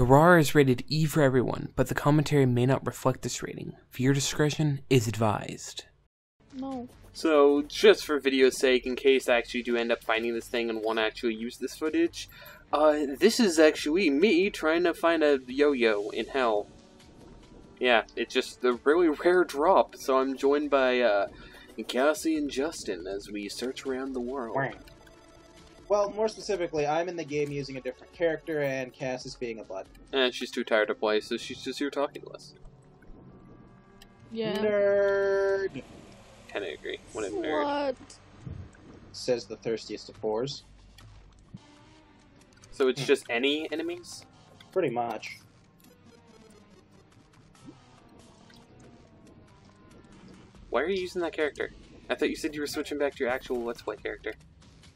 Terraria is rated E for everyone, but the commentary may not reflect this rating. Viewer discretion is advised. No. So, just for video's sake, in case I actually do end up finding this thing and want to actually use this footage, uh, this is actually me trying to find a yo-yo in hell. Yeah, it's just a really rare drop, so I'm joined by, uh, Cassie and Justin as we search around the world. Well, more specifically, I'm in the game using a different character, and Cass is being a butt. And eh, she's too tired to play, so she's just here talking to us. Yeah. Nerd, Kinda agree. What a nerd. Says the thirstiest of fours. So it's just any enemies? Pretty much. Why are you using that character? I thought you said you were switching back to your actual Let's Play character.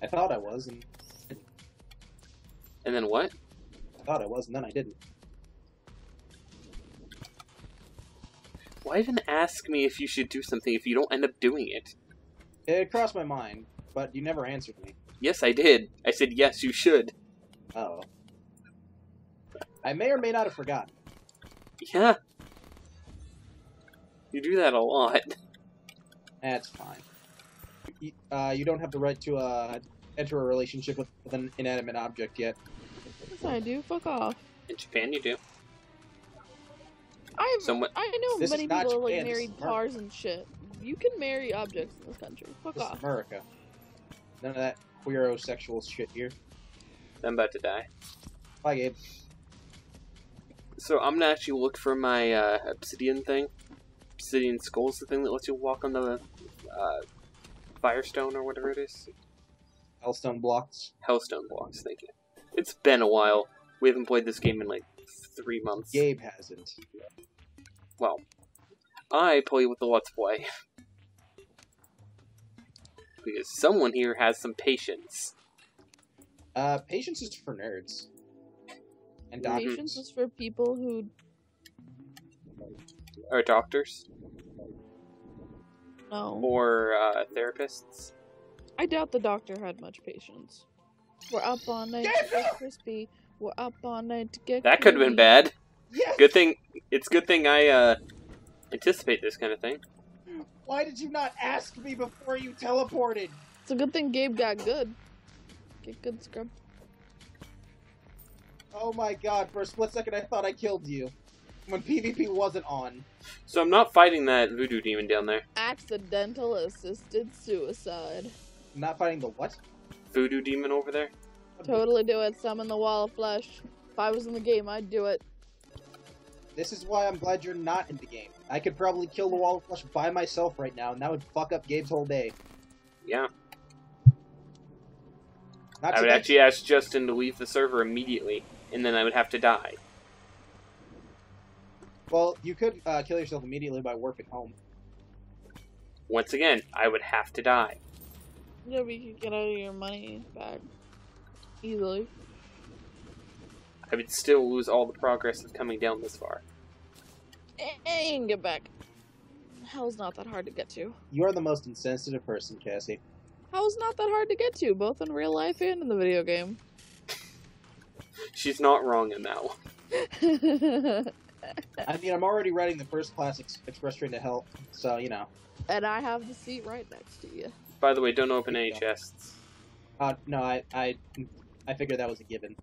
I thought I was, and And then what? I thought I was, and then I didn't. Why even ask me if you should do something if you don't end up doing it? It crossed my mind, but you never answered me. Yes, I did. I said yes, you should. Oh. I may or may not have forgotten. Yeah. You do that a lot. That's fine. You, uh, you don't have the right to uh, enter a relationship with, with an inanimate object yet. Yes, I do. Fuck off. In Japan, you do. I Somewhat. I know This many people like Japan, this married cars and shit. You can marry objects in this country. Fuck This is off. America. None of that queero sexual shit here. I'm about to die. Bye, Gabe. So I'm gonna actually look for my uh, obsidian thing. Obsidian skull's the thing that lets you walk on the uh, firestone or whatever it is. Hellstone blocks. Hellstone blocks. Thank you. It's been a while. We haven't played this game in like three months. Gabe hasn't. Well, I play with the Let's Play. because someone here has some patience. Uh, patience is for nerds. And doctors. Patience is for people who Or doctors. know. Or uh, therapists. I doubt the doctor had much patience. We're up all night to get crispy. We're up all night to get. That could have been bad. Yes! Good thing. It's good thing I uh, anticipate this kind of thing. Why did you not ask me before you teleported? It's a good thing Gabe got good. Get good, scrub. Oh my god, for a split second I thought I killed you. When PvP wasn't on. So I'm not fighting that voodoo demon down there. Accidental assisted suicide. I'm not fighting the what? Voodoo demon over there. Totally do it. Summon the wall of flesh. If I was in the game, I'd do it. This is why I'm glad you're not in the game. I could probably kill the wall of flesh by myself right now, and that would fuck up Gabe's whole day. Yeah. Not I to would mention- actually ask Justin to leave the server immediately, and then I would have to die. Well, you could uh, kill yourself immediately by warping home. Once again, I would have to die. Yeah, but you could get all your money back easily. I would still lose all the progress of coming down this far. And get back. Hell's not that hard to get to. You are the most insensitive person, Cassie. Hell's not that hard to get to, both in real life and in the video game. She's not wrong in that one. I mean, I'm already riding the first class ex- express train to hell, so you know. and I have the seat right next to you. By the way, don't open any chests. Uh, no, I, I, I figured that was a given.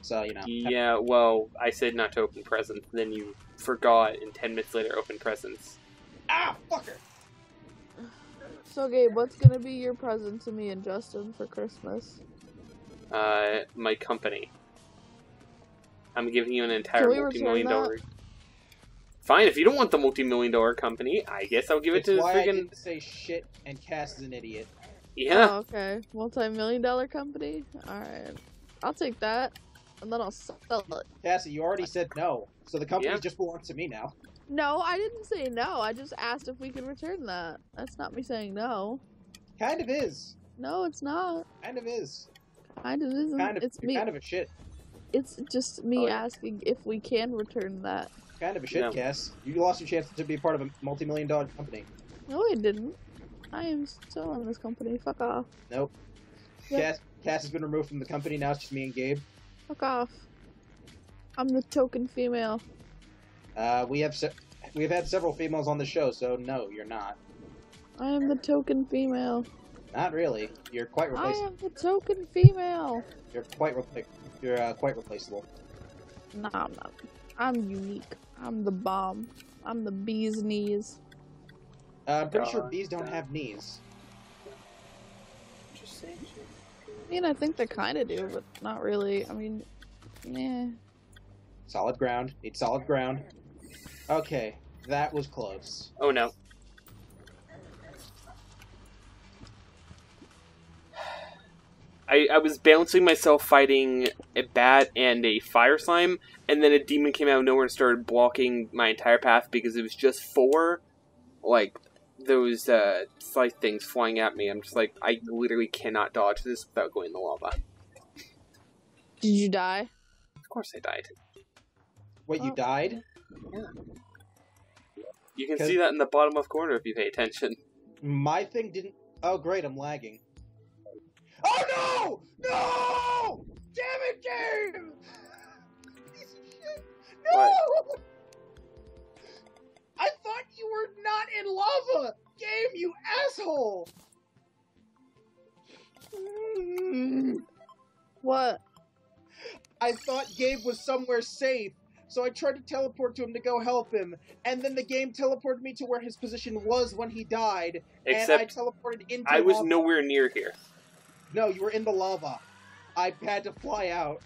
So you know. Yeah, well, I said not to open presents, then you forgot, and ten minutes later open presents. Ah, fucker! So, Gabe, what's gonna be your present to me and Justin for Christmas? Uh, my company. I'm giving you an entire Can we multi-million return dollar. Fine, if you don't want the multi-million dollar company, I guess I'll give it It's to the why I friggin' didn't say shit, and Cass is an idiot. yeah. Oh, okay. Multi-million dollar company. All right, I'll take that, and then I'll sell it. Cassie, you already said no, so the company Yeah. just belongs to me now. No, I didn't say no. I just asked if we could return that. That's not me saying no. Kind of is. No, it's not. Kind of is. Kind of isn't. Kind of. it's me. kind of a shit. It's just me Oh, yeah. asking if we can return that. Kind of a shit, No. Cass. You lost your chance to be part of a multi-million dollar company. No, I didn't. I am still in this company. Fuck off. Nope. Yep. Cass, Cass has been removed from the company. Now it's just me and Gabe. Fuck off. I'm the token female. Uh, we have se- we've had several females on the show, so no, you're not. I am the token female. Not really. You're quite replaceable. I replaceable. am the token female. You're quite repla- You're uh, quite replaceable. Nah, I'm not. I'm unique. I'm the bomb. I'm the bee's knees. Uh, I'm pretty sure bees don't have knees. Just saying. I mean, I think they kind of do, but not really. I mean, yeah. Solid ground. Need solid ground. Okay, that was close. Oh no. I, I was balancing myself fighting a bat and a fire slime, and then a demon came out of nowhere and started blocking my entire path because it was just four, like, those uh, scythe things flying at me. I'm just like, I literally cannot dodge this without going in the lava. Did you die? Of course I died. Wait, you Oh. died? You can see that in the bottom left corner if you pay attention. My thing didn't. Oh, great, I'm lagging. Oh no! No! Damn it, game! Piece of shit. No! I thought you were not in lava! Game, you asshole! What? I thought Gabe was somewhere safe, so I tried to teleport to him to go help him, and then the game teleported me to where his position was when he died, Except and I teleported into I was lava. nowhere near here. No, you were in the lava. I had to fly out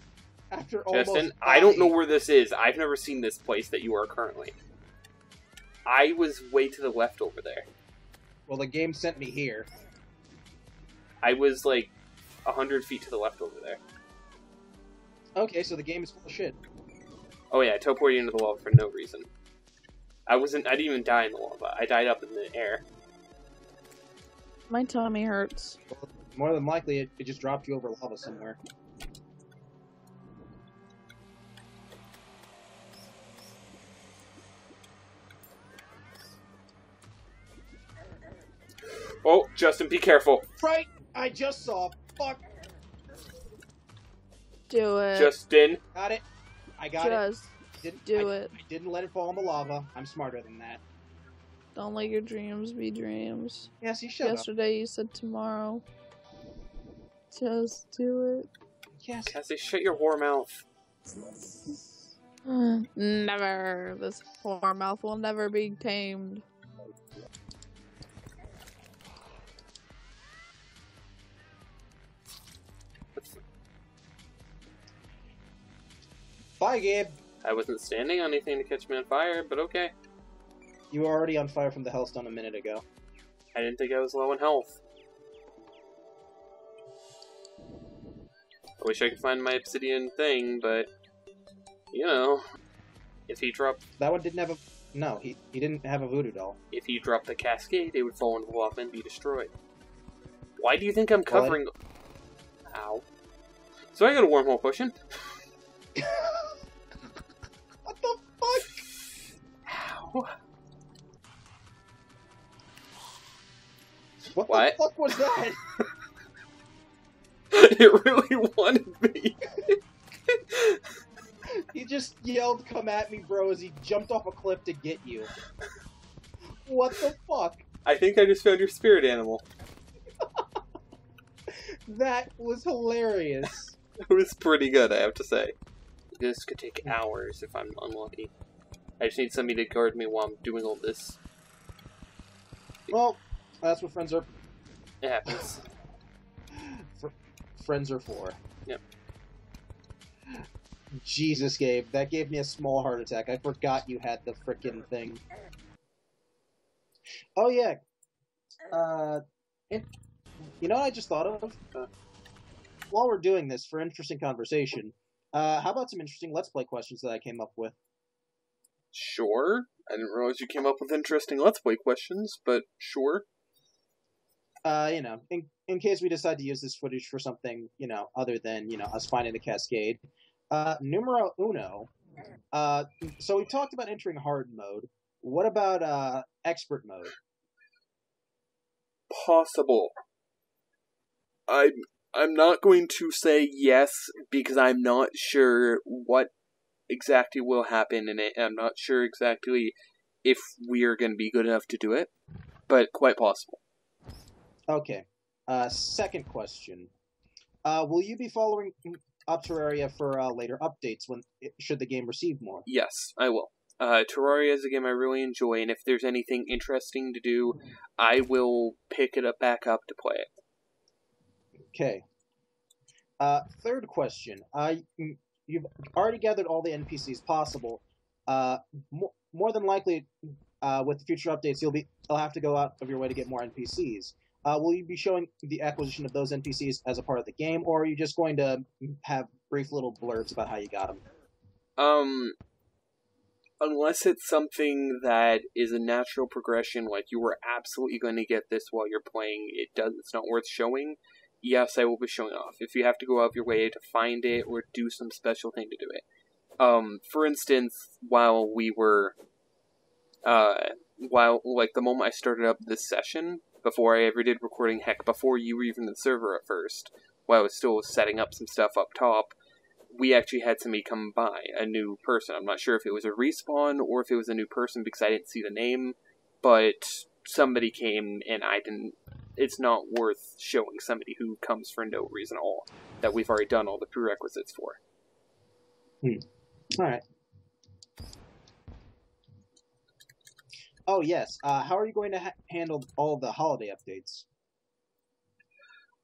after almost. Justin, I don't know where this is. I've never seen this place that you are currently. I was way to the left over there. Well, the game sent me here. I was like a hundred feet to the left over there. Okay, so the game is full of shit. Oh yeah, I teleported you into the lava for no reason. I wasn't. I didn't even die in the lava. I died up in the air. My tummy hurts. Well, more than likely, it, it just dropped you over lava somewhere. Oh, Justin, be careful. Right, I just saw. Fuck, Do it. Justin, got it. I got it. Just Didn't, do I, it. I didn't let it fall in the lava. I'm smarter than that. Don't let your dreams be dreams. Yes, you shut up. Yesterday you said tomorrow. Just do it. Yes. Cassie, shut your whore mouth. never. This whore mouth will never be tamed. Bye, Gabe. I wasn't standing on anything to catch me on fire, but okay. You were already on fire from the Hellstone a minute ago. I didn't think I was low in health. I wish I could find my obsidian thing, but you know, if he dropped That one didn't have a. No, he, he didn't have a voodoo doll. if he dropped the cascade, it would fall into the lava and be destroyed. Why do you think I'm covering? Ow! So I got a wormhole potion. what the fuck? Ow! What, What? the fuck was that? it really wanted me. he just yelled, "Come at me, bro!" as he jumped off a cliff to get you. What the fuck? I think I just found your spirit animal. That was hilarious. It was pretty good, I have to say. This could take hours if I'm unlucky. I just need somebody to guard me while I'm doing all this. well, that's what friends are. It happens. Fr- friends are for. Yep. Jesus, Gabe, that gave me a small heart attack. I forgot you had the frickin' thing. Oh yeah. Uh, it, you know what I just thought of? Huh. While we're doing this for interesting conversation, uh, how about some interesting Let's Play questions that I came up with? Sure. I didn't realize you came up with interesting Let's Play questions, but sure. Uh, you know, in in case we decide to use this footage for something, you know, other than you know us finding the cascade. Uh, numero uno. Uh, so we talked about entering hard mode. What about uh expert mode? Possible. I'm I'm not going to say yes because I'm not sure what exactly will happen in it. I'm not sure exactly if we are going to be good enough to do it, but quite possible. Okay. Uh, second question. Uh, will you be following up Terraria for uh, later updates when should the game receive more? Yes, I will. Uh, Terraria is a game I really enjoy, and if there's anything interesting to do, I will pick it up back up to play it. Okay. Uh, third question. Uh, you've already gathered all the NPCs possible. Uh, more, more than likely, uh, with the future updates, you'll be you'll have to go out of your way to get more NPCs. Uh, will you be showing the acquisition of those NPCs as a part of the game, or are you just going to have brief little blurbs about how you got them? Um, unless it's something that is a natural progression, like you were absolutely going to get this while you're playing, it does. It's not worth showing yes, I will be showing off. If you have to go out of your way to find it or do some special thing to do it. Um, for instance, while we were, uh, while, like, the moment I started up this session, before I ever did recording, heck, before you were even the server at first, while I was still setting up some stuff up top, we actually had somebody come by, a new person. I'm not sure if it was a respawn or if it was a new person because I didn't see the name, but somebody came and I didn't it's not worth showing somebody who comes for no reason at all that we've already done all the prerequisites for. Hmm. All right. Oh yes. Uh, how are you going to ha- handle all the holiday updates?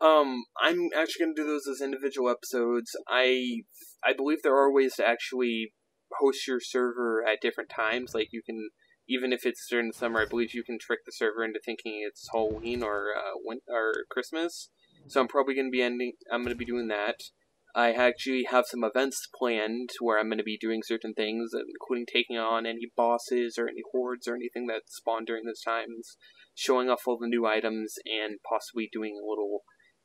Um, I'm actually going to do those as individual episodes. I I believe there are ways to actually host your server at different times. Like you can even if it's during the summer, I believe you can trick the server into thinking it's Halloween or uh, winter, or Christmas. So I'm probably going to be ending. I'm going to be doing that. I actually have some events planned where I'm going to be doing certain things, including taking on any bosses or any hordes or anything that spawn during those times, showing off all the new items, and possibly doing a little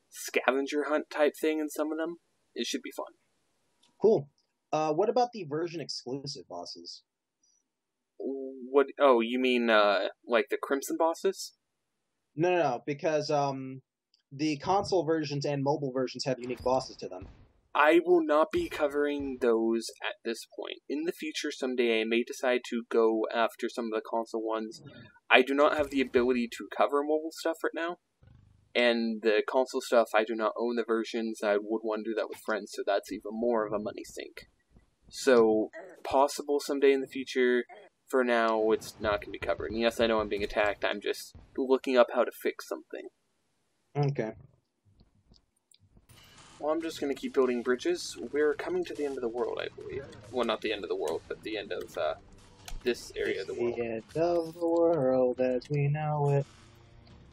scavenger hunt type thing in some of them. It should be fun. Cool. Uh, what about the version exclusive bosses? What? Oh, you mean uh, like the Crimson bosses? No, no, no. Because um, the console versions and mobile versions have unique bosses to them. I will not be covering those at this point. In the future, someday, I may decide to go after some of the console ones. I do not have the ability to cover mobile stuff right now. And the console stuff, I do not own the versions. I would want to do that with friends, so that's even more of a money sink. So, possible someday in the future, for now, it's not going to be covered. And yes, I know I'm being attacked. I'm just looking up how to fix something. Okay. Well, I'm just going to keep building bridges. We're coming to the end of the world, I believe. Well, not the end of the world, but the end of uh, this area it's of the world. the end of the world as we know it.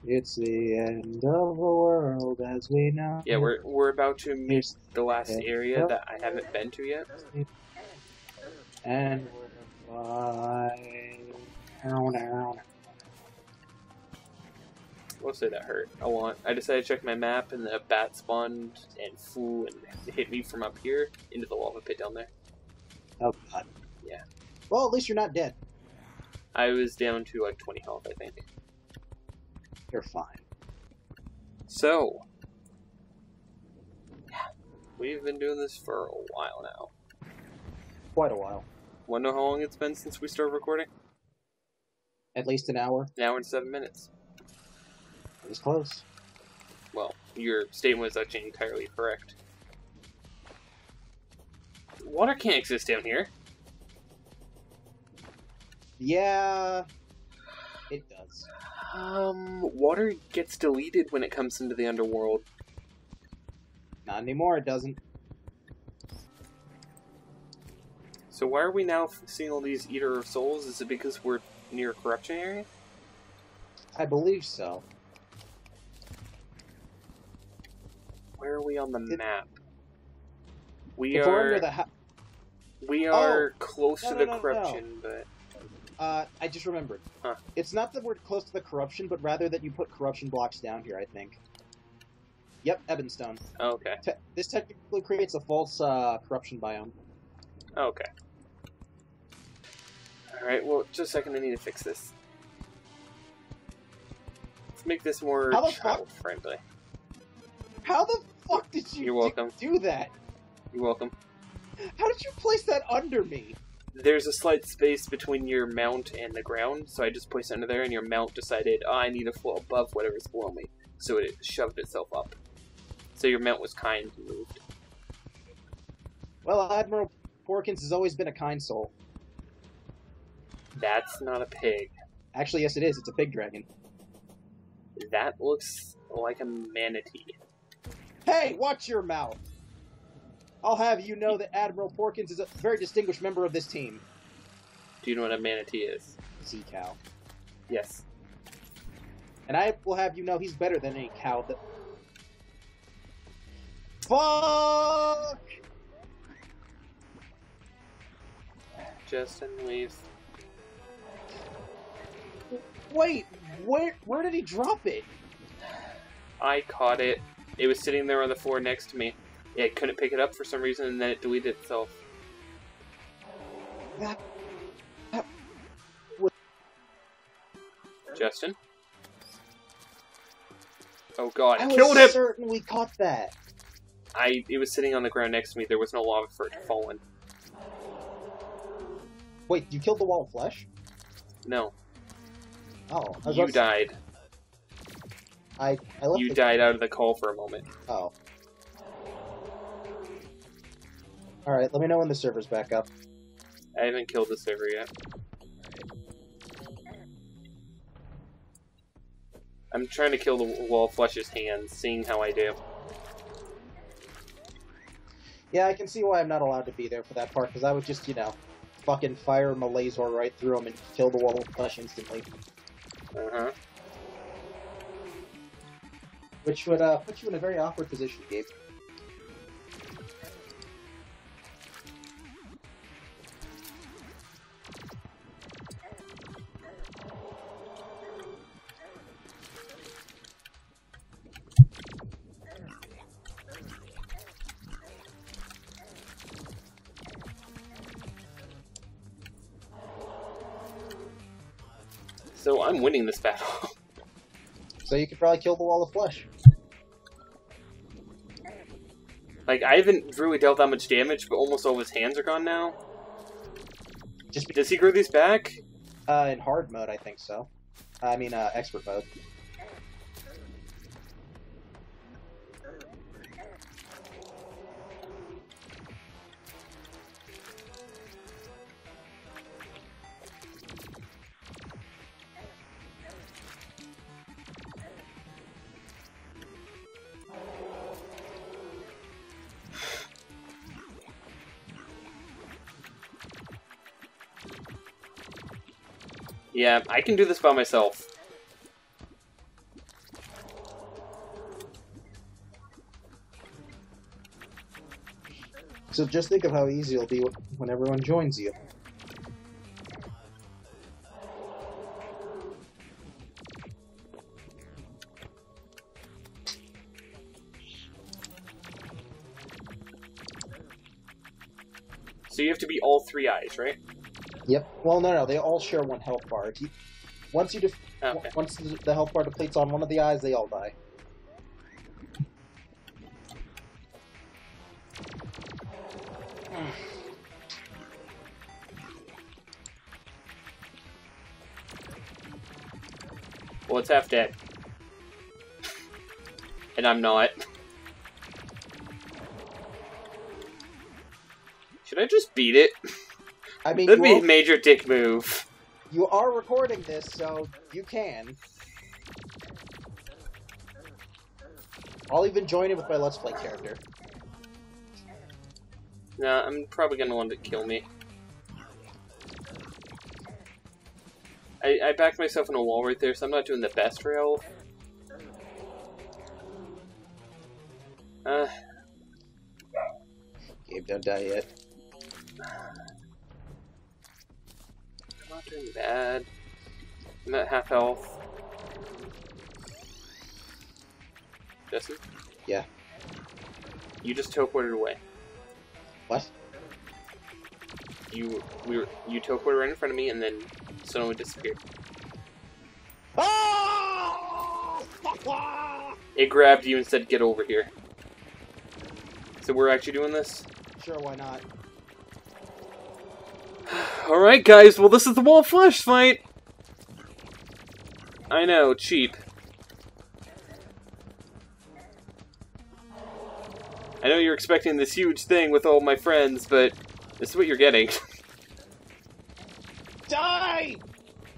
It's the end of the world as we know. It. Yeah, we're we're about to meet It's the last area that I haven't been to yet. and we're flying down, down. We'll say that hurt a lot. I decided to check my map, and the bat spawned and flew and hit me from up here into the lava pit down there. Oh god. Yeah. Well, at least you're not dead. I was down to like 20 health, I think. You're fine. So, we've been doing this for a while now. Quite a while. Want know how long it's been since we started recording? At least an hour. An hour and seven minutes. It was close. Well, your statement was actually entirely correct. Water can't exist down here. Yeah, it does. Um, water gets deleted when it comes into the underworld. Not anymore. It doesn't. So why are we now seeing all these Eater of Souls? Is it because we're near a corruption area? I believe so. Where are we on the It- map? We If we're under the ha- we are close No, to no, the no, corruption, but Uh, I just remembered. Huh. It's not that we're close to the corruption, but rather that you put corruption blocks down here. I think. Yep, Ebonstone. oh, okay, Te- this technically creates a false uh, corruption biome. Oh, okay. All right. Well, just a second. I need to fix this. Let's make this more How the fuck- child friendly. How the fuck did you You're do- welcome. do that? You're welcome. How did you place that under me? There's a slight space between your mount and the ground, so I just placed it under there, and your mount decided, oh, I need to float above whatever's below me. So it shoved itself up. So your mount was kind and moved. Well, Admiral Porkins has always been a kind soul. That's not a pig. Actually, yes, it is. It's a pig dragon. That looks like a manatee. Hey, watch your mouth! I'll have you know that Admiral Porkins is a very distinguished member of this team. Do you know what a manatee is? Sea cow. Yes. And I will have you know he's better than any cow that. Fuck! Justin leaves. Wait, where where did he drop it? I caught it. It was sitting there on the floor next to me. It couldn't pick it up for some reason, and then it deleted itself. That, Justin? Oh god, I I was killed him! certain we caught that. I it was sitting on the ground next to me. There was no lava for it to fall in. Wait, you killed the wall of flesh? No, Oh, I was you about to- died. I I You died out of the call for a moment. Oh. All right, let me know when the server's back up. I haven't killed the server yet. I'm trying to kill the wall of flesh's hands, seeing how I do. Yeah, I can see why I'm not allowed to be there for that part because I would just, you know, fucking fire my laser right through him and kill the wall of flesh instantly, Uh huh. Which would uh, put you in a very awkward position, Gabe. So I'm winning this battle. So you could probably kill the wall of flesh. Like I haven't really dealt that much damage, but almost all his hands are gone now. Just Does he grow these back? uh, in hard mode, I think so. I mean, uh, expert mode. Yeah, I can do this by myself. So just think of how easy it'll be when everyone joins you. So you have to be all three eyes, right? Yep. Well, no, no, they all share one health bar. If you, once you def- Okay. once the the health bar depletes on one of the eyes, they all die. Well, it's half dead. And I'm not. Should I just beat it? I mean, That'd be a major dick move. you are recording this, so you can. I'll even join in with my Let's Play character. Nah, I'm probably gonna want to kill me. I, I backed myself in a wall right there, so I'm not doing the best for health. Uh, Gabe, don't die yet. I'm not doing bad. I'm at half health. Justin? Yeah. You just teleported away. What? You we were you teleported right in front of me and then suddenly disappeared. Oh! It grabbed you and said, "Get over here." So we're actually doing this. Sure, why not? Alright, guys, well, this is the Wall Flesh fight! I know, cheap. I know you're expecting this huge thing with all my friends, but this is what you're getting. Die!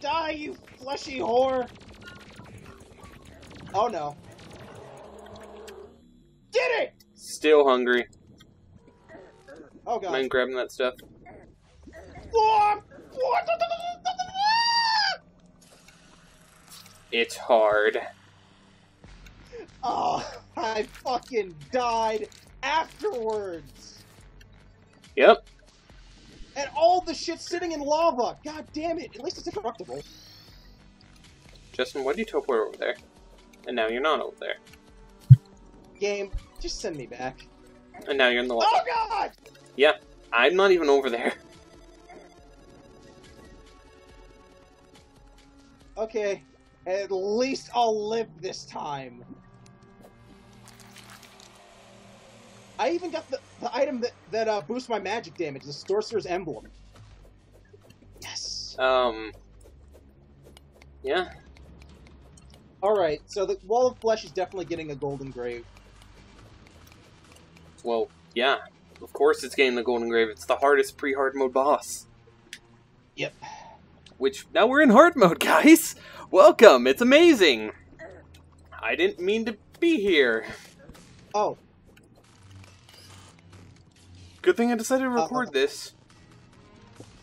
Die, you fleshy whore! Oh no. Did it! Still hungry. Oh god. Mind grabbing that stuff? It's hard. Oh, I fucking died afterwards! Yep. And all the shit sitting in lava! God damn it! At least it's indestructible. Justin, why do you teleport over there? And now you're not over there. Game, just send me back. And now you're in the lava. Oh god! I'm not even over there. Okay, at least I'll live this time. I even got the, the item that, that uh, boosts my magic damage, the Sorcerer's Emblem. Yes! Um. Yeah. Alright, so the Wall of Flesh is definitely getting a Golden Grave. Well, yeah. Of course it's getting the Golden Grave. It's the hardest pre-hard mode boss. Yep. Which, now we're in hard mode, guys! Welcome! It's amazing! I didn't mean to be here. Oh, Good thing I decided to Uh, record this.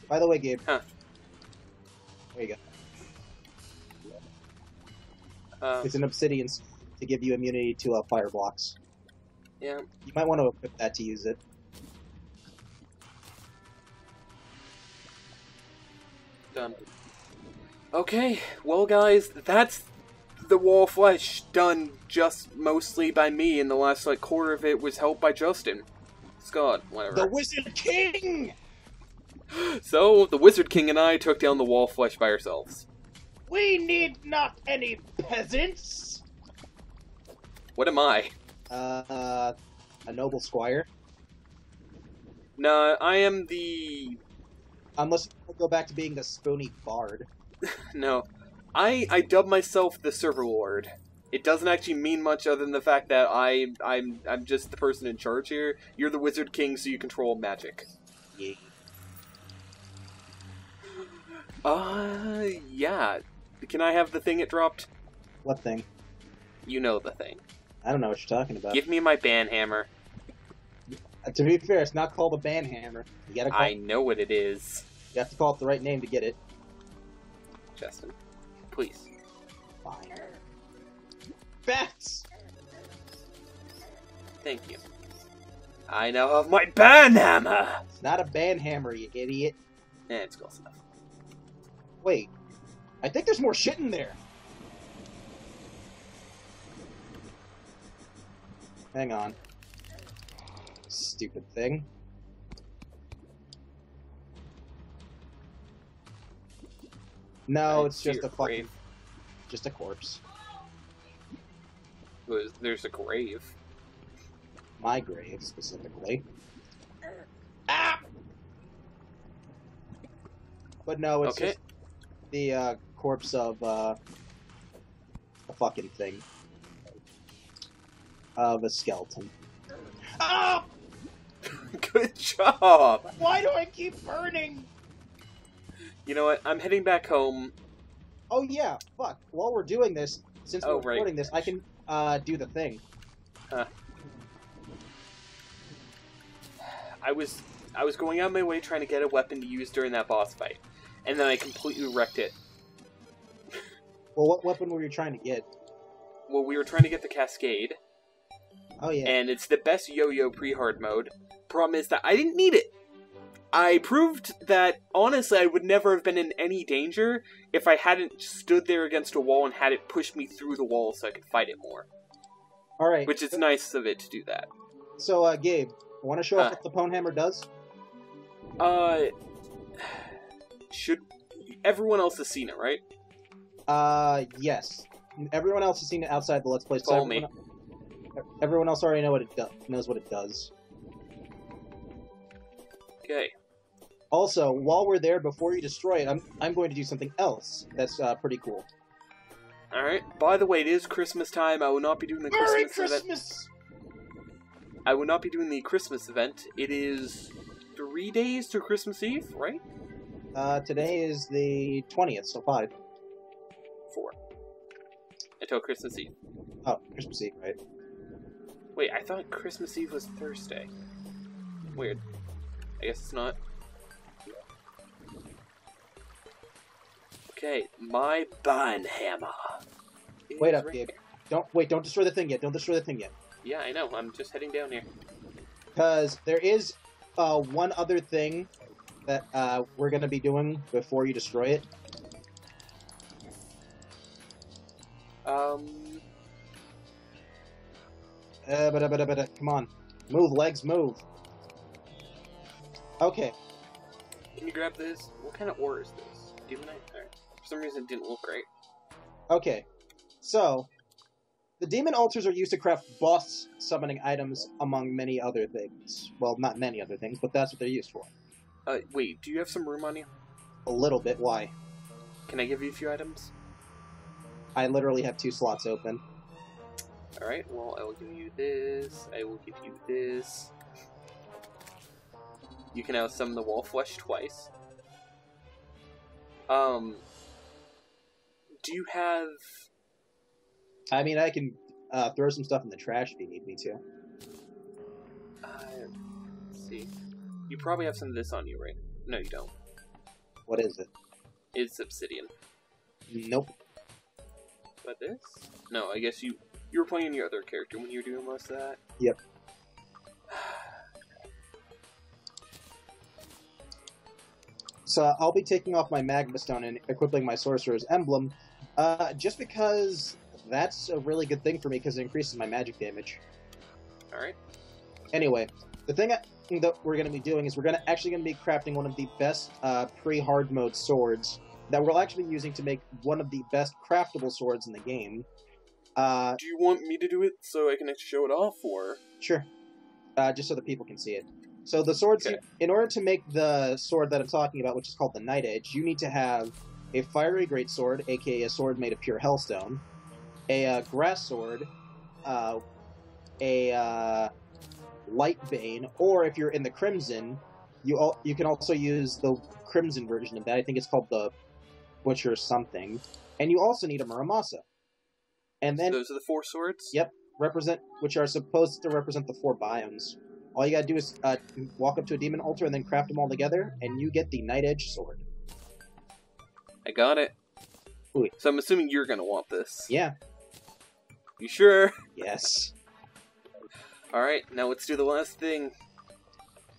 by the way, Gabe. Huh. There you go. Uh, It's an Obsidian to give you immunity to uh, fire blocks. yeah. You might want to equip that to use it. Done. Okay, well, guys, that's the Wall Flesh done just mostly by me, and the last like quarter of it was helped by Justin. Scott, whatever. The Wizard King! So the Wizard King and I took down the Wall Flesh by ourselves. We need not any peasants! What am I? Uh, a noble squire. Nah, I am the Unless you go back to being a spoony bard. no. I I dub myself the Server Lord. It doesn't actually mean much other than the fact that I I'm I'm just the person in charge here. You're the Wizard King, so you control magic. Yeah. Uh, yeah. Can I have the thing it dropped? What thing? You know the thing. I don't know what you're talking about. Give me my ban hammer. Uh, to be fair, it's not called a banhammer. You gotta call. I know what it is, You have to call it the right name to get it. Justin. Please. Fine. Bats. Thank you. I now have my ban hammer. It's not a banhammer, you idiot. Eh, it's close enough. Wait. I think there's more shit in there. Hang on. Stupid thing. No, I it's just a fucking, grave. just a corpse. There's- There's a grave. My grave, specifically. Ah! But no, it's Okay. just the uh, corpse of uh, a fucking thing. Of a skeleton. Ah! Good job. Why do I keep burning? You know what? I'm heading back home. Oh yeah, fuck. While we're doing this, since Oh, we're right. recording this, I can uh, do the thing. Huh. I was I was going out my way trying to get a weapon to use during that boss fight, and then I completely wrecked it. Well, what weapon were you trying to get? Well, we were trying to get the Cascade, Oh yeah. and it's the best yo-yo pre-hard mode. Problem is that I didn't need it. I proved that honestly I would never have been in any danger if I hadn't stood there against a wall and had it push me through the wall so I could fight it more. All right. Which is nice of it to do that. So, uh, Gabe, want to show off Uh. what the Pwn Hammer does? Uh, should everyone else has seen it, right? Uh, yes. Everyone else has seen it outside the Let's Play. so Follow me. everyone, everyone else already know what it do- knows what it does. Okay. Also, while we're there, before you destroy it, I'm I'm going to do something else that's uh, pretty cool. Alright, by the way, it is Christmas time. I will not be doing the Merry Christmas event. Christmas! I will not be doing the Christmas event. It is three days to Christmas Eve, right? Uh, today is the twentieth, so five. Four. Until Christmas Eve. Oh, Christmas Eve, right? Wait, I thought Christmas Eve was Thursday. Weird. I guess it's not. Okay, my bun hammer. Wait up, right Gabe. here. Don't wait. Don't destroy the thing yet. Don't destroy the thing yet. Yeah, I know. I'm just heading down here. because there is uh, one other thing that uh, we're going to be doing before you destroy it. Um, Uh, come on, move, legs, move. Okay, can you grab this? What kind of ore is this? Demonite? Alright. For some reason, it didn't look right. okay. So, the demon altars are used to craft boss summoning items, among many other things. Well, not many other things, but that's what they're used for. Uh, wait, do you have some room on you? A little bit. Why? Can I give you a few items? I literally have two slots open. Alright, well, I will give you this. I will give you this. You can now summon the wall flesh twice. Um, do you have. I mean, I can uh, throw some stuff in the trash if you need me to. Uh, let's see. You probably have some of this on you, right? No, you don't. What is it? It's obsidian. Nope. But this? No, I guess you you were playing your other character when you were doing most of that. Yep. So I'll be taking off my Magma Stone and equipping my Sorcerer's Emblem, uh, just because that's a really good thing for me because it increases my magic damage. Alright. Anyway, the thing that we're going to be doing is we're going to actually going to be crafting one of the best uh, pre-hard mode swords that we're actually using to make one of the best craftable swords in the game. Uh, Do you want me to do it so I can actually show it off, or Sure. Uh, just so the people can see it. So the swords, Okay. in order to make the sword that I'm talking about, which is called the Night Edge, you need to have a fiery greatsword, aka a sword made of pure hellstone, a uh, grass sword, uh, a uh, light bane, or if you're in the crimson, you al- you can also use the crimson version of that. I think it's called the butcher something, and you also need a muramasa. And then those are the four swords? Yep. represent which are supposed to represent the four biomes. All you gotta do is uh, walk up to a demon altar and then craft them all together, and you get the Night Edge sword. I got it. Ooh. So I'm assuming you're gonna want this. Yeah. You sure? Yes. Alright, now let's do the last thing.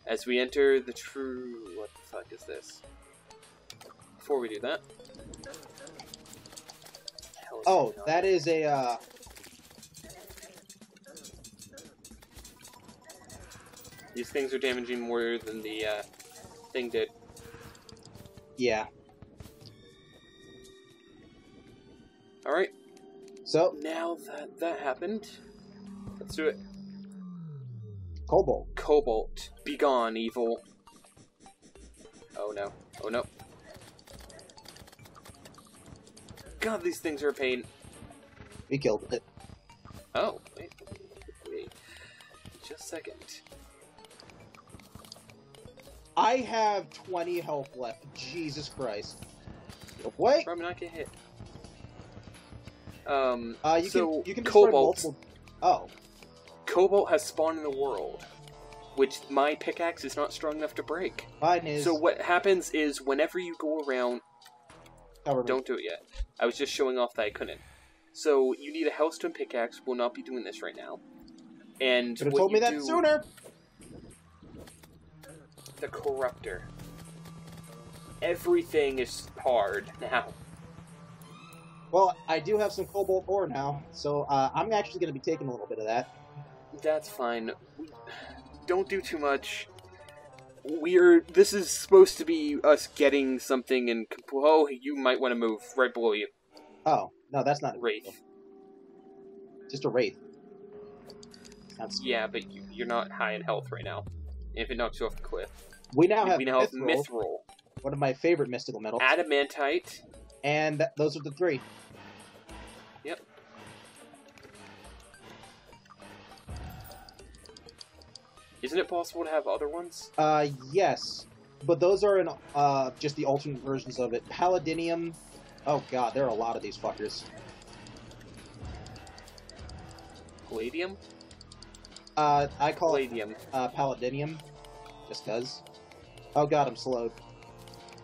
As we enter the true... What the fuck is this? Before we do that... Oh, that is a. Uh, These things are damaging more than the uh, thing did. yeah. Alright, So now that that happened, let's do it. Cobalt. Cobalt, Be gone, evil. Oh no. Oh no. God, these things are a pain. We killed it. Oh, wait. Wait. Just a second. I have 20 health left. Jesus Christ. Wait. Probably not get hit. Um, Uh, you so can you can Cobalt, multiple. Oh, Cobalt has spawned in the world, which my pickaxe is not strong enough to break. mine is. So what happens is whenever you go around cover. Don't do it yet. I was just showing off that I couldn't. So you need a Hellstone pickaxe. We'll not be doing this right now. And Could have told me that do- sooner. The Corruptor. Everything is hard now. Well, I do have some cobalt ore now, so uh, I'm actually going to be taking a little bit of that. That's fine. Don't do too much. We're. This is supposed to be us getting something and. Oh, you might want to move right below you. Oh no, that's not a Wraith. Just a wraith. That's Yeah, but you, you're not high in health right now. If it knocks you off the cliff. We now have we now have Mithril, Mithril, one of my favorite mystical metals, Adamantite, and th- those are the three. Yep. Isn't it possible to have other ones? Uh, yes, but those are in uh just the alternate versions of it. Paladinium. Oh god, there are a lot of these fuckers. Palladium? Uh, I call it Palladium. uh, Paladinium, just cause. Oh god, I'm slowed.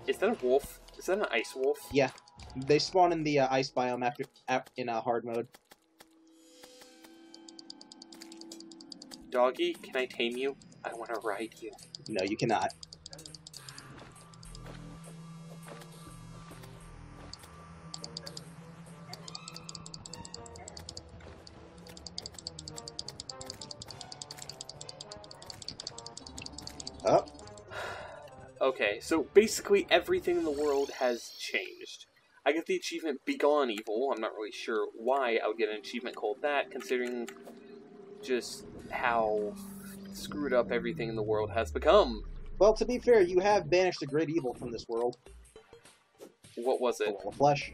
Is that a wolf? Is that an ice wolf? Yeah, they spawn in the uh, ice biome after, af in uh, hard mode. Doggy, can I tame you? I want to ride you. No, you cannot. So basically everything in the world has changed. I get the achievement Begone Evil. I'm not really sure why I would get an achievement called that, considering just how screwed up everything in the world has become. well, to be fair, you have banished a great evil from this world. What was it? of flesh.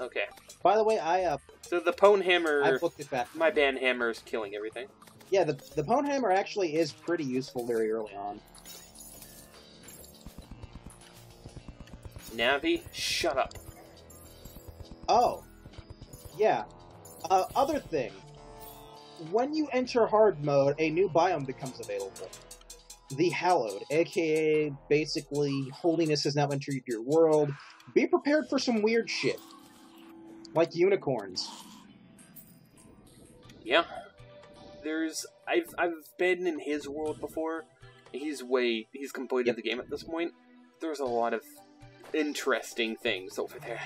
Okay. By the way, I uh, So the Pone I booked it back. my band hammer is killing everything. Yeah, the the Pwnhammer actually is pretty useful very early on. Navi, shut up. Oh, yeah. Uh, other thing, when you enter hard mode, a new biome becomes available. The Hallowed, aka basically holiness has now entered your world. Be prepared for some weird shit, like unicorns. Yeah. There's I've I've been in his world before. He's way he's completed Yep. the game at this point. There's a lot of interesting things over there.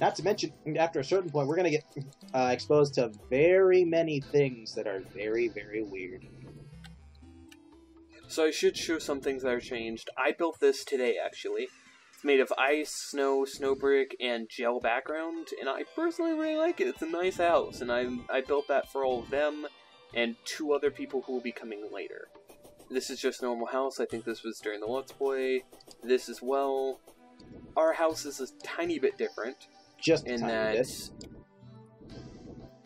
Not to mention, after a certain point, we're gonna get uh, exposed to very many things that are very, very weird. So I should show some things that are changed. I built this today actually. It's made of ice, snow, snow brick, and gel background, and I personally really like it. It's a nice house, and I I built that for all of them and two other people who will be coming later. This is just normal house. I think this was during the Let's Play. This as well. Our house is a tiny bit different Just in that bit.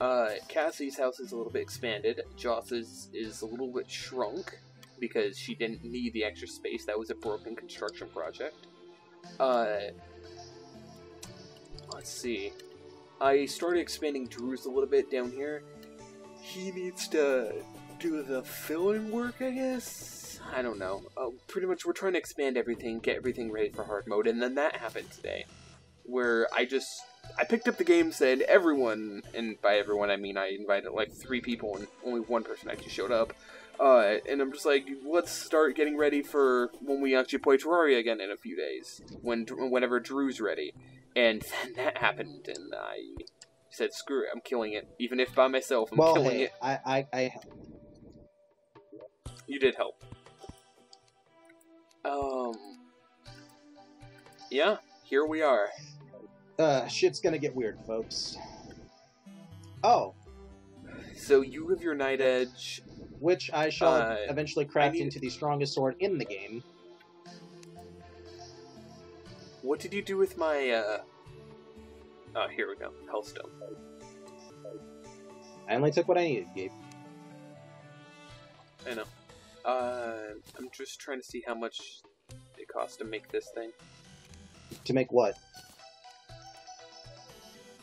uh, Cassie's house is a little bit expanded. Joss's is a little bit shrunk because she didn't need the extra space. That was a broken construction project. Uh, let's see. I started expanding Drew's a little bit down here. He needs to do the filling work, I guess. I don't know. Uh, pretty much, we're trying to expand everything, get everything ready for hard mode, and then that happened today, where I just I picked up the game, said everyone, and by everyone I mean I invited like three people, and only one person actually showed up. Uh, and I'm just like, let's start getting ready for when we actually play Terraria again in a few days, when whenever Drew's ready. And then that happened, and I said, screw it, I'm killing it, even if by myself, I'm Well, killing hey, it. I, I, I, You did help. Um. Yeah, here we are. uh, shit's gonna get weird, folks. Oh, So you have your Night Edge. which I shall Uh, eventually craft need- into the strongest sword in the game. What did you do with my, uh... Oh, here we go. Hellstone. I only took what I needed, Gabe. I know. Uh, I'm just trying to see how much it costs to make this thing. To make what?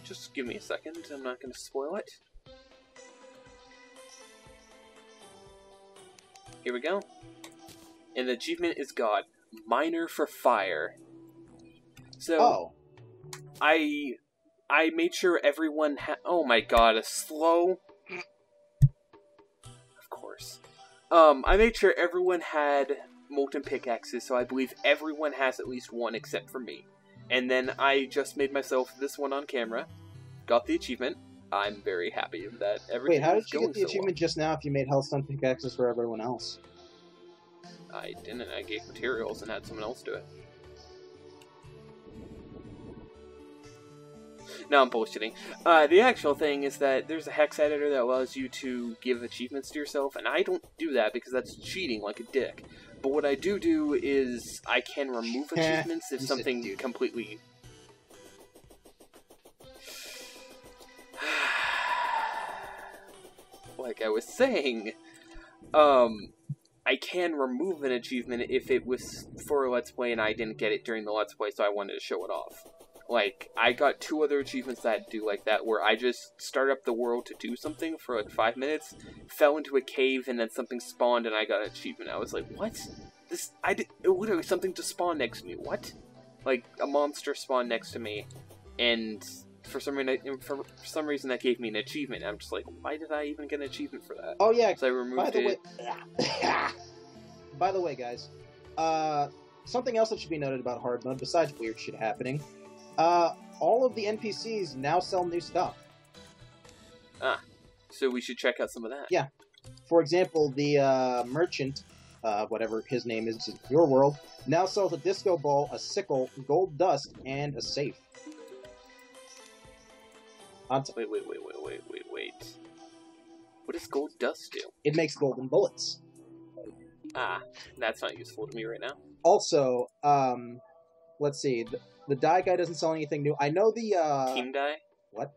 Just give me a second. I'm not going to spoil it. Here we go. And the achievement is God. Miner for fire. So, Oh, I I made sure everyone ha- Oh my god, a slow. Of course. Um, I made sure everyone had molten pickaxes, so I believe everyone has at least one except for me. And then I just made myself this one on camera. Got the achievement. I'm very happy that everything wait, how did you get the so achievement just now if you made Hellstone pickaxes for everyone else? I didn't. I gave materials and had someone else do it. No, I'm bullshitting. Uh, the actual thing is that there's a hex editor that allows you to give achievements to yourself, and I don't do that because that's cheating like a dick. But what I do do is I can remove Eh, achievements if something completely. like I was saying, um, I can remove an achievement if it was for a Let's Play and I didn't get it during the Let's Play, so I wanted to show it off. Like, I got two other achievements that do like that, where I just start up the world to do something for like five minutes, fell into a cave, and then something spawned, and I got an achievement. I was like, what? This, I did, literally something to spawn next to me. What? Like, a monster spawned next to me, and for some reason, for some reason that gave me an achievement. I'm just like, why did I even get an achievement for that? Oh yeah. So I removed By the it. way, by the way, guys, uh, something else that should be noted about hard mode, besides weird shit happening, uh, all of the NPCs now sell new stuff. Ah, So we should check out some of that. Yeah. For example, the uh, merchant, uh, whatever his name is in your world, now sells a disco ball, a sickle, gold dust, and a safe. On t- Wait, wait, wait, wait, wait, wait, wait. What does gold dust do? it makes golden bullets. Ah, that's not useful to me right now. Also, um, let's see, the, dye guy doesn't sell anything new. I know the uh, Team dye? what?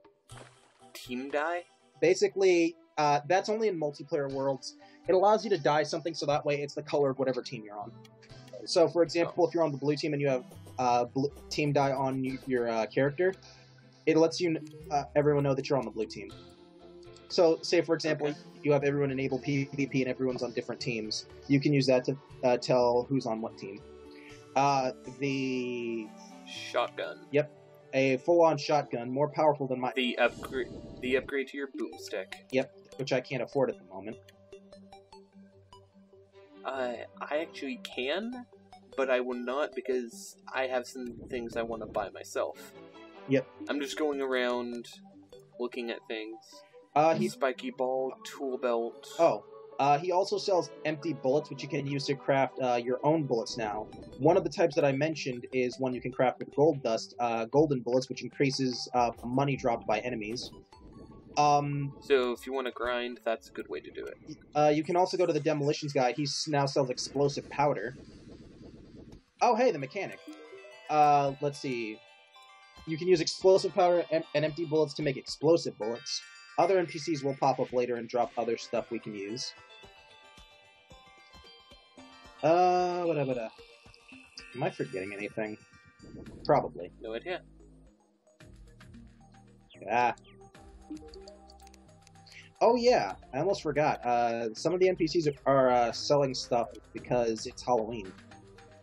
Team dye? basically uh, that's only in multiplayer worlds it allows you to dye something so that way it's the color of whatever team you're on so for example if you're on the blue team and you have uh, blue, team dye on your uh, character it lets you uh, everyone know that you're on the blue team so say for example Okay. you have everyone enable pvp and everyone's on different teams you can use that to uh, tell who's on what team uh, the Shotgun. Yep, a full-on shotgun more powerful than my The upgrade. The upgrade to your boomstick. Yep, which i can't afford at the moment Uh, I actually can, but I will not because I have some things I want to buy myself. Yep. I'm just going around looking at things. uh, he Spiky ball, tool belt. Oh, uh, he also sells empty bullets, which you can use to craft uh, your own bullets now. One of the types that I mentioned is one you can craft with gold dust, uh, golden bullets, which increases uh, money dropped by enemies. Um, So if you want to grind, that's a good way to do it. uh, you can also go to the demolitions guy. He now sells explosive powder. Oh, hey, the mechanic. Uh, let's see. You can use explosive powder and, and empty bullets to make explosive bullets. Other NPCs will pop up later and drop other stuff we can use. Uh, whatever. Am I forgetting anything? Probably. No idea. Ah. Oh yeah, I almost forgot. Uh, some of the NPCs are uh, selling stuff because it's Halloween,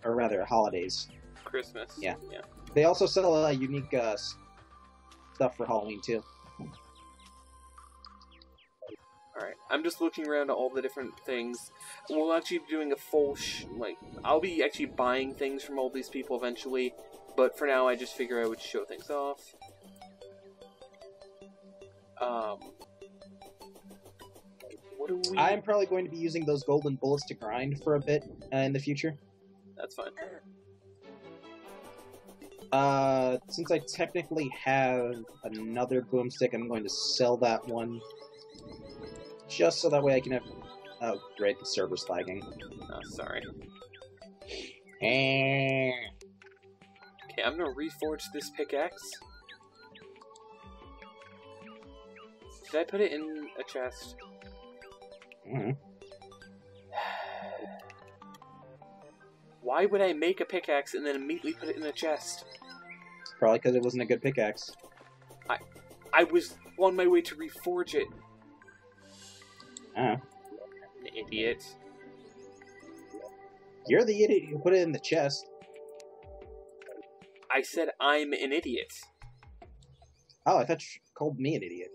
or rather holidays. Christmas. Yeah. Yeah. They also sell uh, unique uh, stuff for Halloween too. Alright, I'm just looking around at all the different things. We'll actually be doing a full sh- like I'll be actually buying things from all these people eventually, but for now I just figure I would show things off. Um we I'm probably going to be using those golden bullets to grind for a bit uh, in the future. That's fine. Uh, since I technically have another boomstick, I'm going to sell that one. Just so that way I can have. Oh, great, the server's lagging. Oh, sorry. Eh. Okay, I'm gonna reforge this pickaxe. Did I put it in a chest? Mhm. Why would I make a pickaxe and then immediately put it in a chest? Probably because it wasn't a good pickaxe. I, I was on my way to reforge it. Uh, An idiot. you're the idiot who put it in the chest. I said I'm an idiot. Oh, I thought you called me an idiot.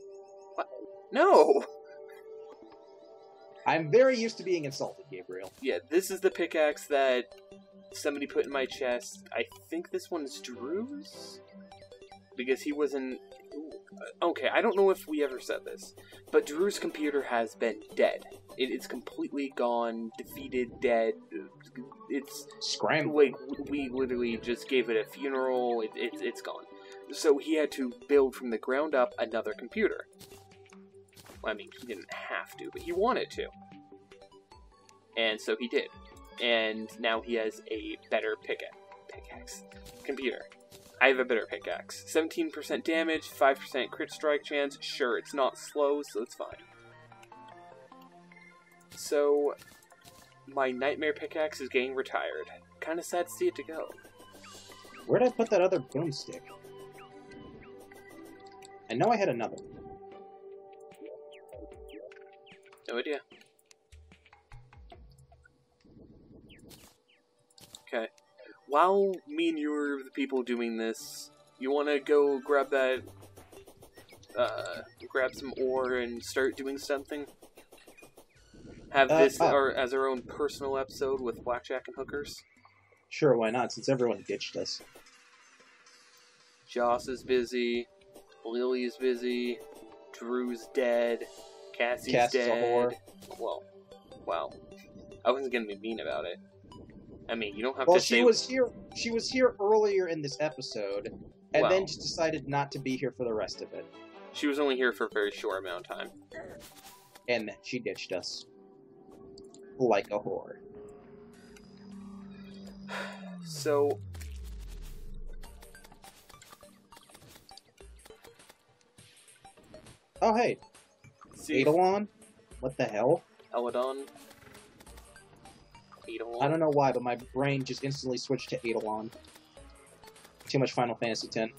What? No! I'm very used to being insulted, Gabriel. Yeah, this is the pickaxe that somebody put in my chest. I think this one is Drew's? Because he wasn't. Okay, I don't know if we ever said this, but Drew's computer has been dead. It, it's completely gone, defeated, dead. It's Scramble. Wait, we literally just gave it a funeral. It, it, it's gone. So he had to build from the ground up another computer. Well, I mean, he didn't have to, but he wanted to. And so he did. And now he has a better pickaxe. Pickaxe. Computer. I have a better pickaxe. 17% damage, 5% crit strike chance. Sure, it's not slow, so it's fine. So, my nightmare pickaxe is getting retired. Kinda sad to see it to go. Where'd I put that other boomstick? I know I had another. No idea. Okay. While me and you are the people doing this, you want to go grab that, uh, grab some ore and start doing something? Have Uh, this oh. our, as our own personal episode with blackjack and hookers? Sure, why not? Since everyone ditched us. Joss is busy, Lily's busy, Drew's dead, Cassie's Cass is a dead. whore. Well, wow. I wasn't gonna be mean about it. I mean, you don't have Well, to she say. was here. She was here earlier in this episode, and Well. then just decided not to be here for the rest of it, She was only here for a very short amount of time. and she ditched us like a whore. So. Oh hey, See, Eidolon? What the hell? Eladon. Eidolon. I don't know why, but my brain just instantly switched to Eidolon. Too much Final Fantasy X.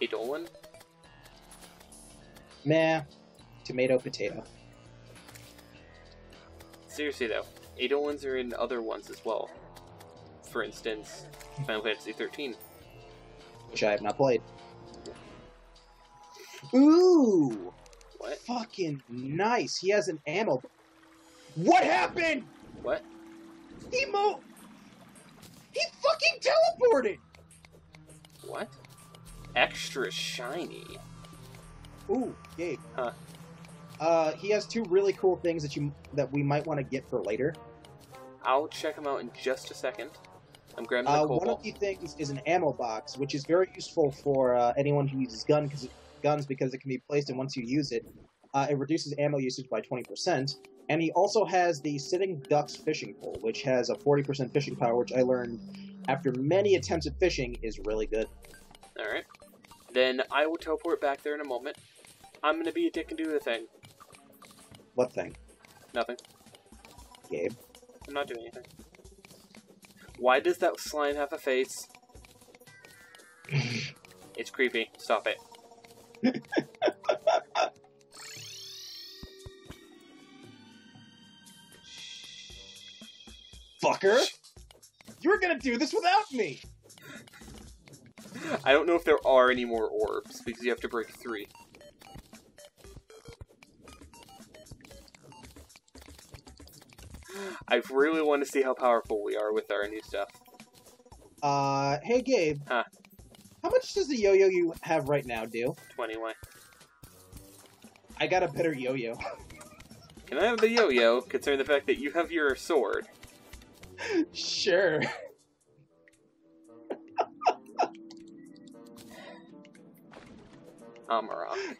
Eidolon? Meh. Tomato, potato. Seriously though, Eidolons are in other ones as well. For instance, Final Fantasy 13. Which I have not played. Ooh! What? Fucking nice. He has an ammo. What happened? What? He mo. He fucking teleported. What? Extra shiny. Ooh, Gabe. Huh. Uh, he has two really cool things that you that we might want to get for later. I'll check them out in just a second. I'm grabbing the Uh, one of the things is an ammo box, which is very useful for uh, anyone who uses gun cause, guns because it can be placed, and once you use it, uh, it reduces ammo usage by 20%. And he also has the Sitting Ducks fishing pole, which has a 40% fishing power, which I learned after many attempts at fishing is really good. Alright. Then I will teleport back there in a moment. I'm gonna be a dick and do the thing. What thing, Nothing. Gabe? I'm not doing anything. Why does that slime have a face? it's creepy. Stop it. Fucker! You were gonna do this without me! I don't know if there are any more orbs because you have to break three. I really want to see how powerful we are with our new stuff. Uh, hey Gabe. Huh. How much does the yo-yo you have right now do? 21. I got a better yo-yo. Can I have the yo-yo, considering the fact that you have your sword? Sure. Amarok.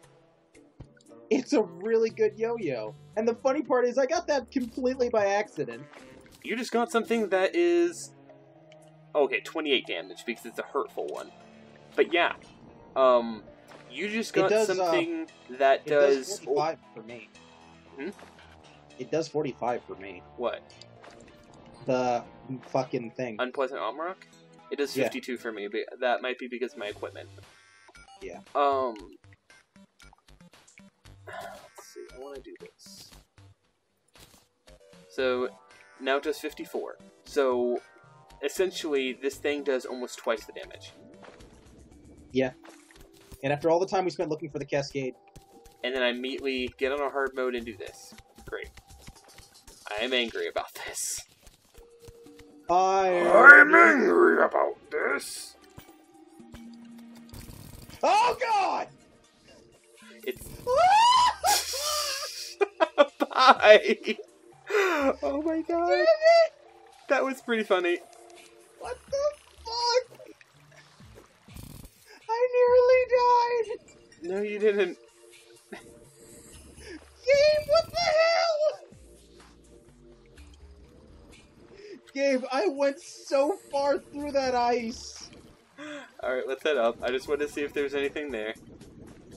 It's a really good yo-yo. And the funny part is I got that completely by accident. You just got something that is... Okay, 28 damage, because it's a hurtful one. But yeah, um, you just got does, uh, something that It does, does... 45 for me. Hmm? It does 45 for me. what? The fucking thing. Unpleasant Amarok? It does Yeah. 52 for me, but that might be because of my equipment. Yeah. Um... Let's see, I want to do this. So, now it does 54. So, essentially, this thing does almost twice the damage. Yeah. And after all the time we spent looking for the cascade, and then I immediately get on a hard mode and do this. Great. I am angry about this. I am angry about this. Oh god! It's bye. Oh my god, Damn it! that was pretty funny. What the fuck? I nearly died! No, you didn't. Gabe, I went so far through that ice. Alright, let's head up. I just want to see if there's anything there.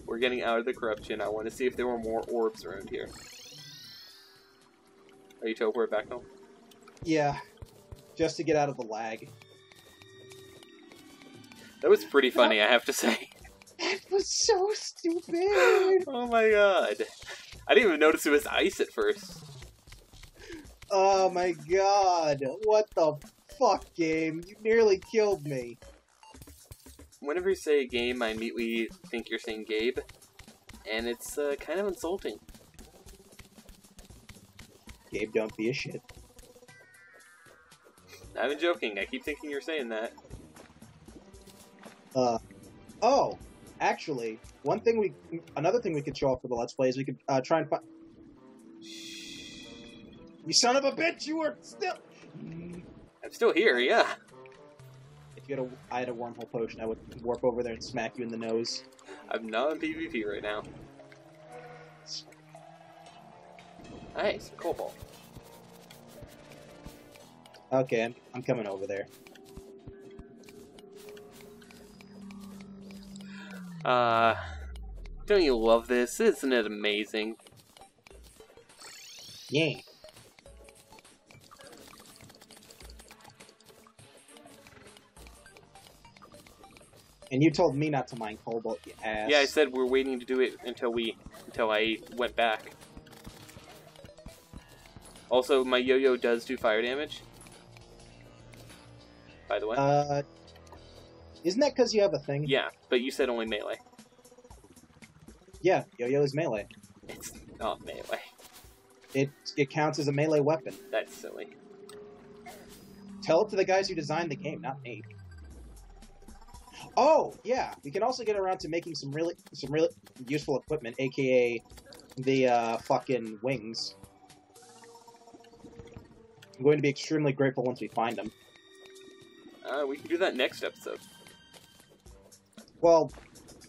We're getting out of the corruption. I want to see if there were more orbs around here. Are you we're back home? Yeah, just to get out of the lag. That was pretty funny, I have to say. That was so stupid. oh my god. I didn't even notice it was ice at first. Oh my god. What the fuck, game? You nearly killed me. Whenever you say a game, I immediately think you're saying Gabe. And it's uh, kind of insulting. Gabe, don't be a shit. I'm joking, I keep thinking you're saying that. Uh, oh, actually, one thing we, another thing we could show off for the Let's Play is we could uh, try and find. You son of a bitch! You are still. I'm still here, yeah. If you had a, I had a wormhole potion, I would warp over there and smack you in the nose. I'm not in PvP right now. Nice, cobalt. Okay, I'm, I'm coming over there. Uh, don't you love this? Isn't it amazing? Yeah. And you told me not to mine cobalt, you ass. Yeah, I said we're waiting to do it until we until I went back. Also, my yo-yo does do fire damage. By the way. Uh, isn't that because you have a thing? yeah, but you said only melee. Yeah, yo-yo is melee. It's not melee. It it counts as a melee weapon. That's silly. Tell it to the guys who designed the game, not me. Oh yeah, we can also get around to making some really some really useful equipment, aka the uh, fucking wings. I'm going to be extremely grateful once we find them. Uh, we can do that next episode. Well,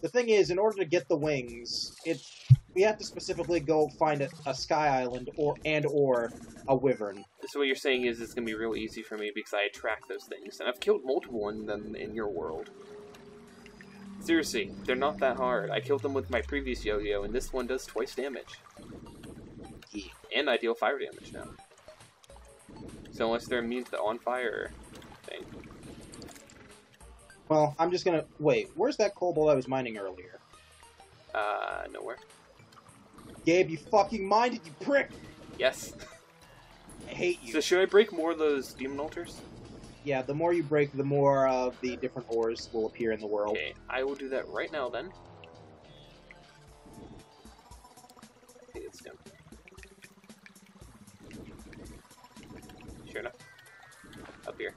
the thing is, in order to get the wings, it's we have to specifically go find a, a sky island or and or a wyvern. So what you're saying is it's gonna be real easy for me because I track those things, and I've killed multiple in them in your world. Seriously, they're not that hard. I killed them with my previous yo-yo, and this one does twice damage. Yeah. And I deal fire damage now. So unless they're immune to the on-fire thing. Well, I'm just gonna wait. Where's that cobalt I was mining earlier? Uh, nowhere. Gabe, you fucking minded, you prick! Yes. I hate you. So should I break more of those demon altars? Yeah, the more you break, the more of the different ores will appear in the world. Okay, I will do that right now then. It's done. Sure enough. Up here.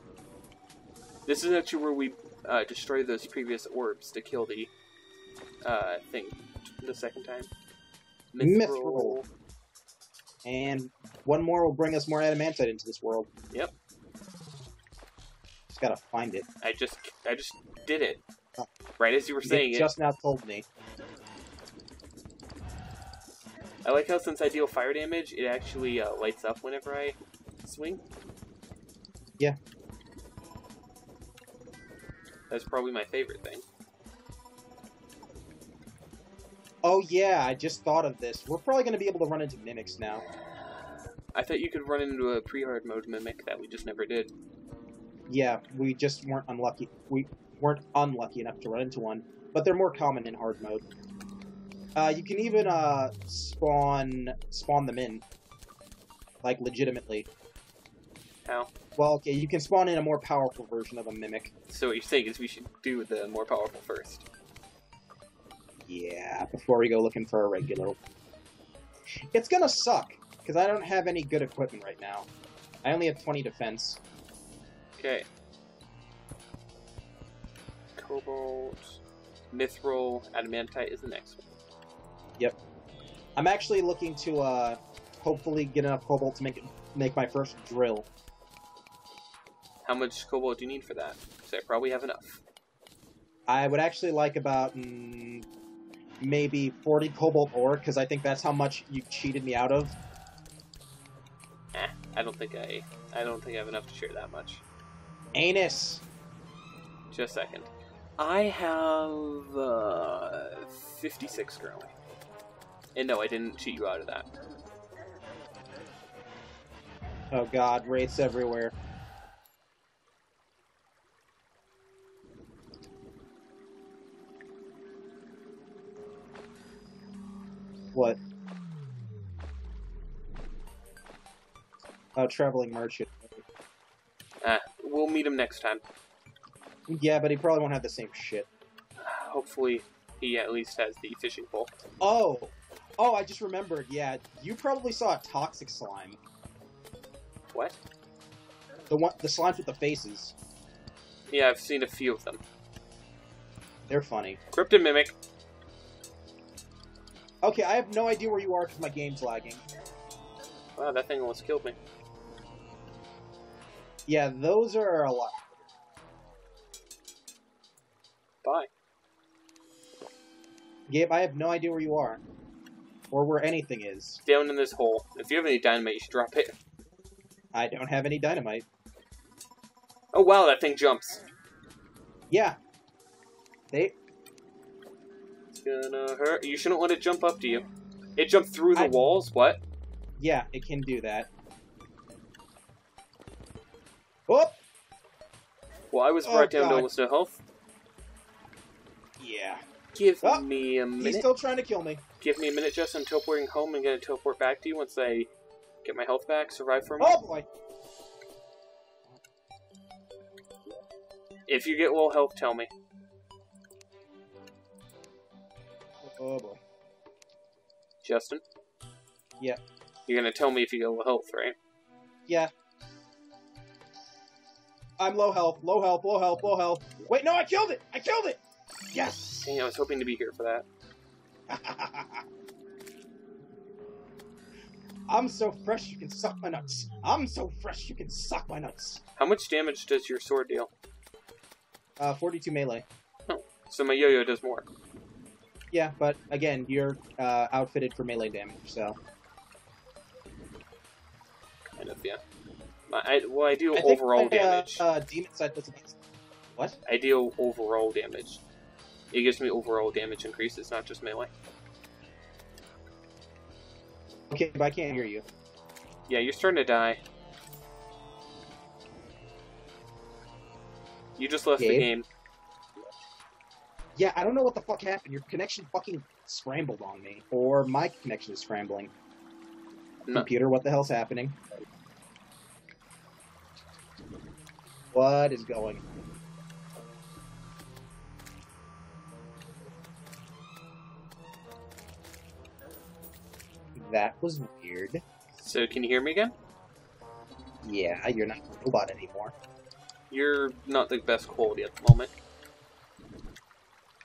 This is actually where we uh, destroy those previous orbs to kill the uh, thing the second time. Mithril. And one more will bring us more adamantite into this world. Yep. Gotta find it. I just I just did it. Oh. Right as you were saying it just now told me. I like how since I deal fire damage, it actually uh, lights up whenever I swing. Yeah. That's probably my favorite thing. Oh yeah, I just thought of this. We're probably gonna be able to run into mimics now. I thought you could run into a pre-hard mode mimic that we just never did. Yeah, we just weren't unlucky. We weren't unlucky enough to run into one, but they're more common in hard mode. Uh, you can even uh, spawn spawn them in, like legitimately. How? Well, okay, you can spawn in a more powerful version of a mimic. So what you're saying is we should do the more powerful first. Yeah, before we go looking for a regular. It's gonna suck because I don't have any good equipment right now. I only have 20 defense. Okay. Cobalt, Mithril, Adamantite is the next one. Yep. I'm actually looking to uh, hopefully get enough cobalt to make make my first drill. How much cobalt do you need for that? Because I probably have enough. I would actually like about mm, maybe 40 cobalt ore because I think that's how much you cheated me out of. Eh, I don't think I. I don't think I have enough to share that much. Anus. Just a second. I have uh, 56 currently. And no, I didn't cheat you out of that. Oh god, wraiths everywhere. What? Oh, traveling merchant. Ah, we'll meet him next time. Yeah, but he probably won't have the same shit. Hopefully, he at least has the fishing pole. Oh! Oh, I just remembered. Yeah, you probably saw a toxic slime. What? The one, the slimes with the faces. Yeah, I've seen a few of them. They're funny. Cryptid Mimic. Okay, I have no idea where you are because my game's lagging. Wow, that thing almost killed me. Yeah, those are a lot. Bye. Gabe, I have no idea where you are. Or where anything is. Down in this hole. If you have any dynamite, you should drop it. I don't have any dynamite. Oh wow, that thing jumps. Yeah. They. It's gonna hurt. You shouldn't let it jump up to you. It jumped through the I- walls? What? Yeah, it can do that. Oh! Well, I was Oh, brought down to almost no health. Yeah. Give Oh, me a minute. He's still trying to kill me. Give me a minute, Jess. I'm teleporting home and gonna teleport back to you once I get my health back, survive for a minute. Oh boy! If you get low health, tell me. Oh boy. Justin? Yeah. You're gonna tell me if you get low health, right? Yeah. I'm low health, low health, low health, low health. Wait, no, I killed it! I killed it! Yes! Dang, I was hoping to be here for that. I'm so fresh you can suck my nuts. I'm so fresh you can suck my nuts. How much damage does your sword deal? Uh, 42 melee. So my yo-yo does more. Yeah, but again, you're uh, outfitted for melee damage, so. Kind of, yeah. I, well, I deal I overall my, damage. Uh, uh, demon side does against. What? I deal overall damage. It gives me overall damage increases, not just melee. Okay, but I can't hear you. Yeah, you're starting to die. You just left the game. Yeah, I don't know what the fuck happened. Your connection fucking scrambled on me. Or my connection is scrambling. No. Computer, what the hell's happening? What is going on? That was weird. So can you hear me again? Yeah, you're not a robot anymore. You're not the best quality at the moment.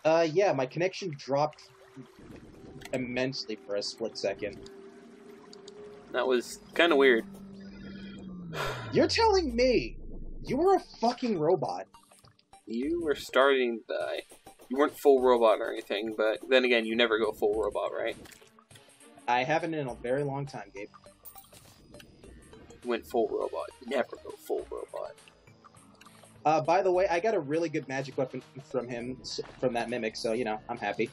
Uh, yeah, my connection dropped immensely for a split second. That was kind of weird. You're telling me you were a fucking robot? You were starting to die. You weren't full robot or anything, but then again, you never go full robot, right? I haven't in a very long time, Gabe. You went full robot. Never go full robot. Uh, by the way, I got a really good magic weapon from him, from that mimic, so, you know, I'm happy.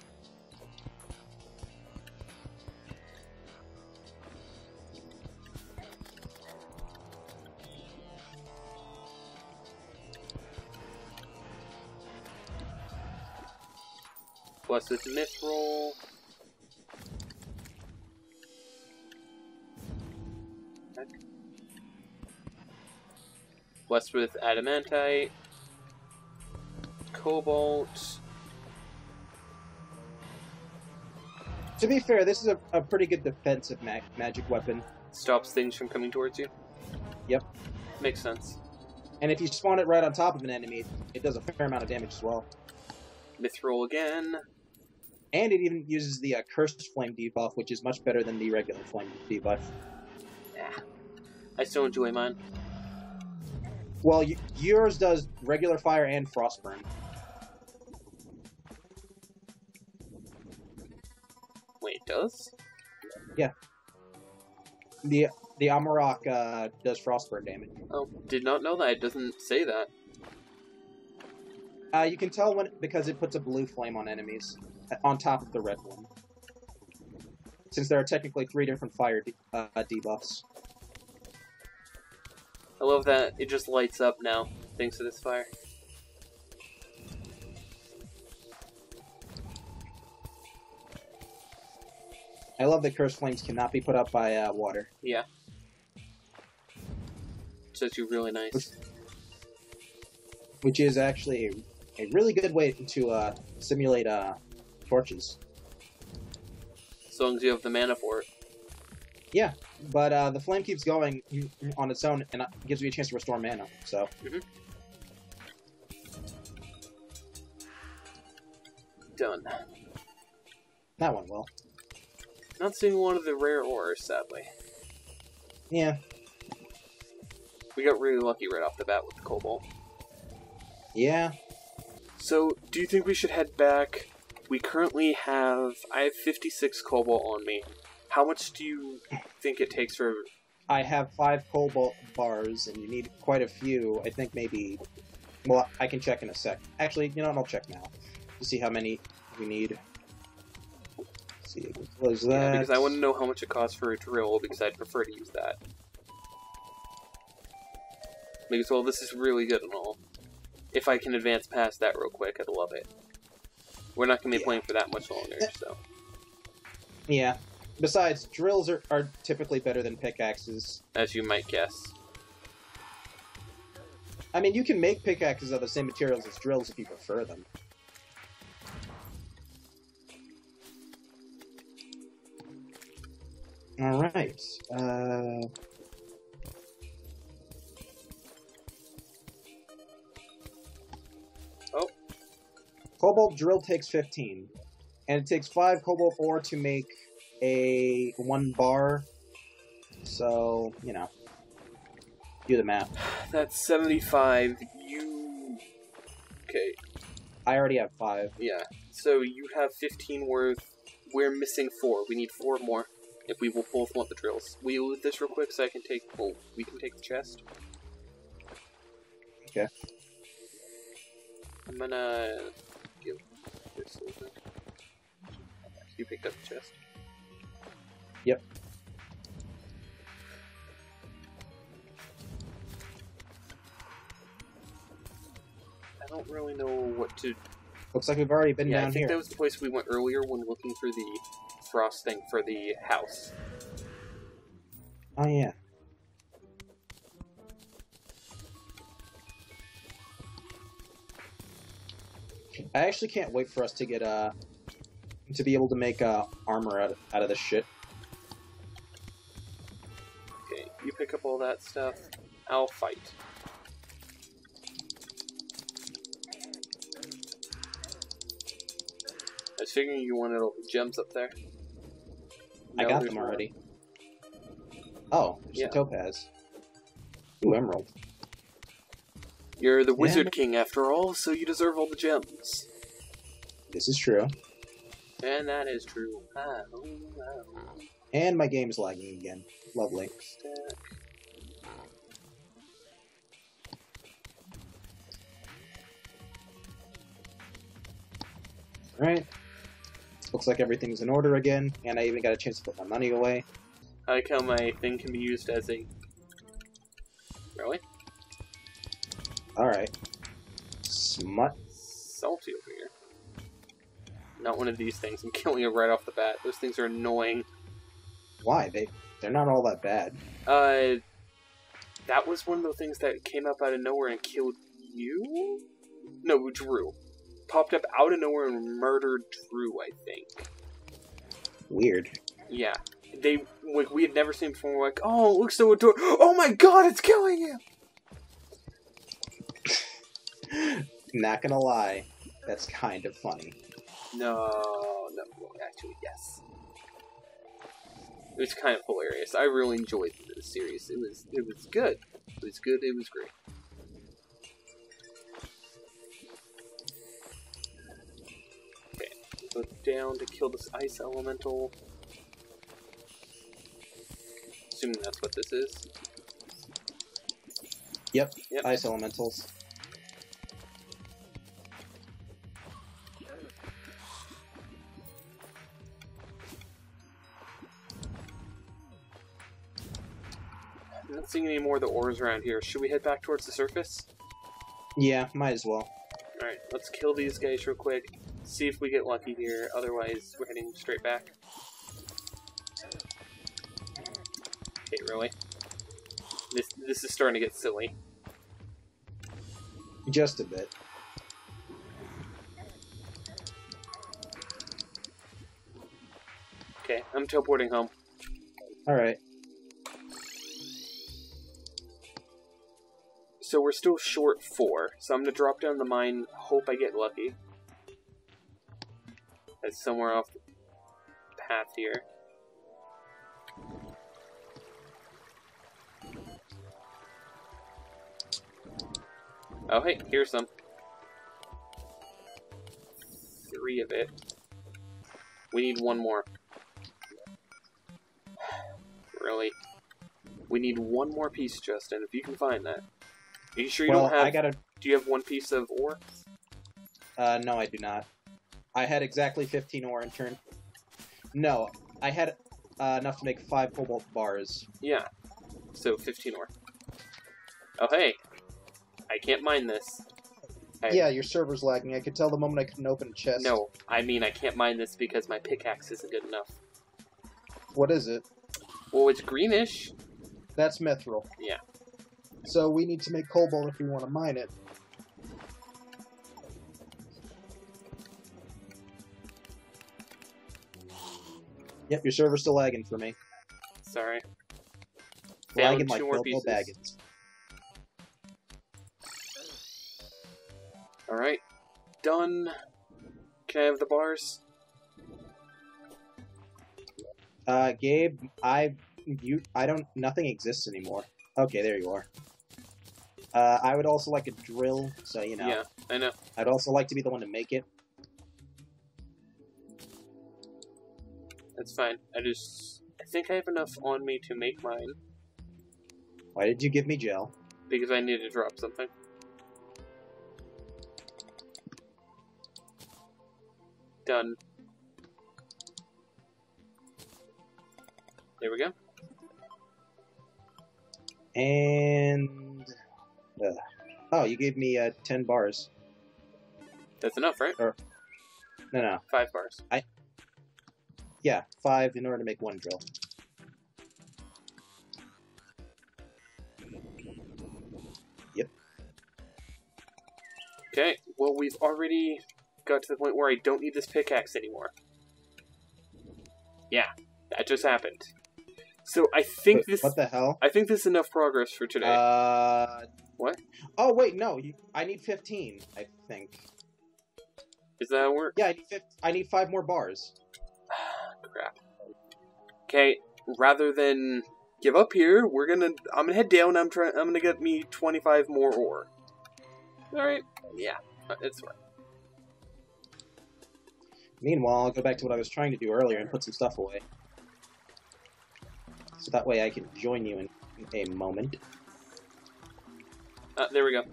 Plus this Mithril. With adamantite, cobalt. To be fair, this is a, a pretty good defensive ma- magic weapon, Stops things from coming towards you. Yep. Makes sense. and if you spawn it right on top of an enemy, it does a fair amount of damage as well. Mithril again and it even uses the uh, cursed flame debuff, which is much better than the regular flame debuff. Yeah, I still enjoy mine. Well, y- yours does regular fire and frostburn. Wait, it does? Yeah. The the Amarok uh, does frostburn damage. Oh, did not know that. It doesn't say that. Uh, you can tell when because it puts a blue flame on enemies on top of the red one. Since there are technically three different fire de- uh, debuffs. I love that it just lights up now, thanks to this fire. I love that cursed flames cannot be put up by uh, water. Yeah. So it's really nice. which is actually a, a really good way to uh, simulate uh, torches. As long as you have the mana for it. Yeah, but uh, the flame keeps going on its own and gives you a chance to restore mana. So Done. that one well. Not seeing one of the rare ores, sadly. Yeah, We got really lucky right off the bat with the cobalt. yeah. So, do you think we should head back? We currently have. I have 56 cobalt on me. How much do you think it takes for. I have five cobalt bars, and you need quite a few. I think maybe. Well, I can check in a sec. Actually, you know what? I'll check now to see how many we need. Let's see, what is Yeah, that? because I want to know how much it costs for a drill, because I'd prefer to use that. Because, well, this is really good and all. If I can advance past that real quick, I'd love it. We're not going to be Yeah. playing for that much longer, so. Yeah. Besides, drills are, are typically better than pickaxes. As you might guess. I mean, you can make pickaxes of the same materials as drills if you prefer them. All right. Uh... Cobalt drill takes 15. And it takes 5 cobalt ore to make a 1 bar. So, you know. Do the math. That's 75. You. Okay, I already have 5. yeah. So you have 15 worth. We're missing 4. We need 4 more if we will both want the drills. Will you loot this real quick so I can take. Oh, we can take the chest? Okay. I'm gonna. Give this over. You picked up the chest? Yep. I don't really know what to Looks like we've already been down here. yeah, I think here. that was the place we went earlier when looking for the frost thing for the house. Oh yeah. I actually can't wait for us to get uh to be able to make uh armor out, of, out of this shit. Okay, you pick up all that stuff. I'll fight. I was figuring you wanted all the gems up there. I got them more. already. Oh, there's Yeah. a topaz. Ooh, emerald. You're the Yeah. Wizard King after all, so you deserve all the gems. This is true. And that is true. And my game's lagging again. Lovely. Alright. Looks like everything's in order again, and I even got a chance to put my money away. I like how my thing can be used as a. Really? Alright. Smut. Salty over here. Not one of these things. I'm killing it right off the bat. Those things are annoying. Why? They they're not all that bad. Uh, that was one of the things that came up out of nowhere and killed you? No, Drew. Popped up out of nowhere and murdered Drew, I think. Weird. Yeah. They, like, we had never seen before. We're like, oh, it looks so adorable. Oh my god, it's killing him! Not gonna lie, that's kind of funny. No, no, actually, yes. It was kind of hilarious. I really enjoyed the series. It was, it was good. It was good. It was great. Okay, go down to kill this ice elemental. assuming that's what this is. Yep. Yep. Ice elementals. Seeing any more of the ores around here. Should we head back towards the surface? Yeah, might as well. Alright, let's kill these guys real quick. See if we get lucky here. Otherwise, we're heading straight back. Okay, really? This this is starting to get silly. Just a bit. Okay, I'm teleporting home. Alright. So we're still short four. So I'm gonna drop down the mine, hope I get lucky. That's somewhere off the path here. Oh hey, here's some. Three of it. We need one more. Really? We need one more piece, Justin, if you can find that. Are you sure you well, don't have I gotta. do you have one piece of ore? Uh, no, I do not. I had exactly 15 ore in turn. No, I had uh, enough to make five cobalt bars. Yeah. So 15 ore. Oh hey. I can't mine this. I- Yeah, your server's lagging. I could tell the moment I couldn't open a chest. No, I mean I can't mine this because my pickaxe isn't good enough. What is it? Well, it's greenish. That's mithril. Yeah. So we need to make cobalt if we want to mine it. Yep, your server's still lagging for me. Sorry. Found Lagging like Bilbo. Baggins. Alright. Done. Can I have the bars? Uh, Gabe, I you I don't nothing exists anymore. Okay, there you are. Uh, I would also like a drill, so you know. Yeah, I know. I'd also like to be the one to make it. That's fine. I just I think I have enough on me to make mine Why did you give me gel? because I need to drop something. Done. There we go. And uh, oh, you gave me uh, ten bars. That's enough, right? No, no, Five bars. I. Yeah, five in order to make one drill. Yep. Okay, well, we've already got to the point where I don't need this pickaxe anymore. Yeah, that just happened. So I think Wait, this What the hell? I think this is enough progress for today. Uh, What? Oh wait, no. You, I need fifteen. I think. is that work? Yeah, I need. 15, I need five more bars. Crap. Okay, rather than give up here, we're gonna I'm gonna head down. I'm trying. I'm gonna get me 25 more ore. All right. Yeah, it's fine. Meanwhile, I'll go back to what I was trying to do earlier and put some stuff away. So that way I can join you in a moment. Uh, there we go.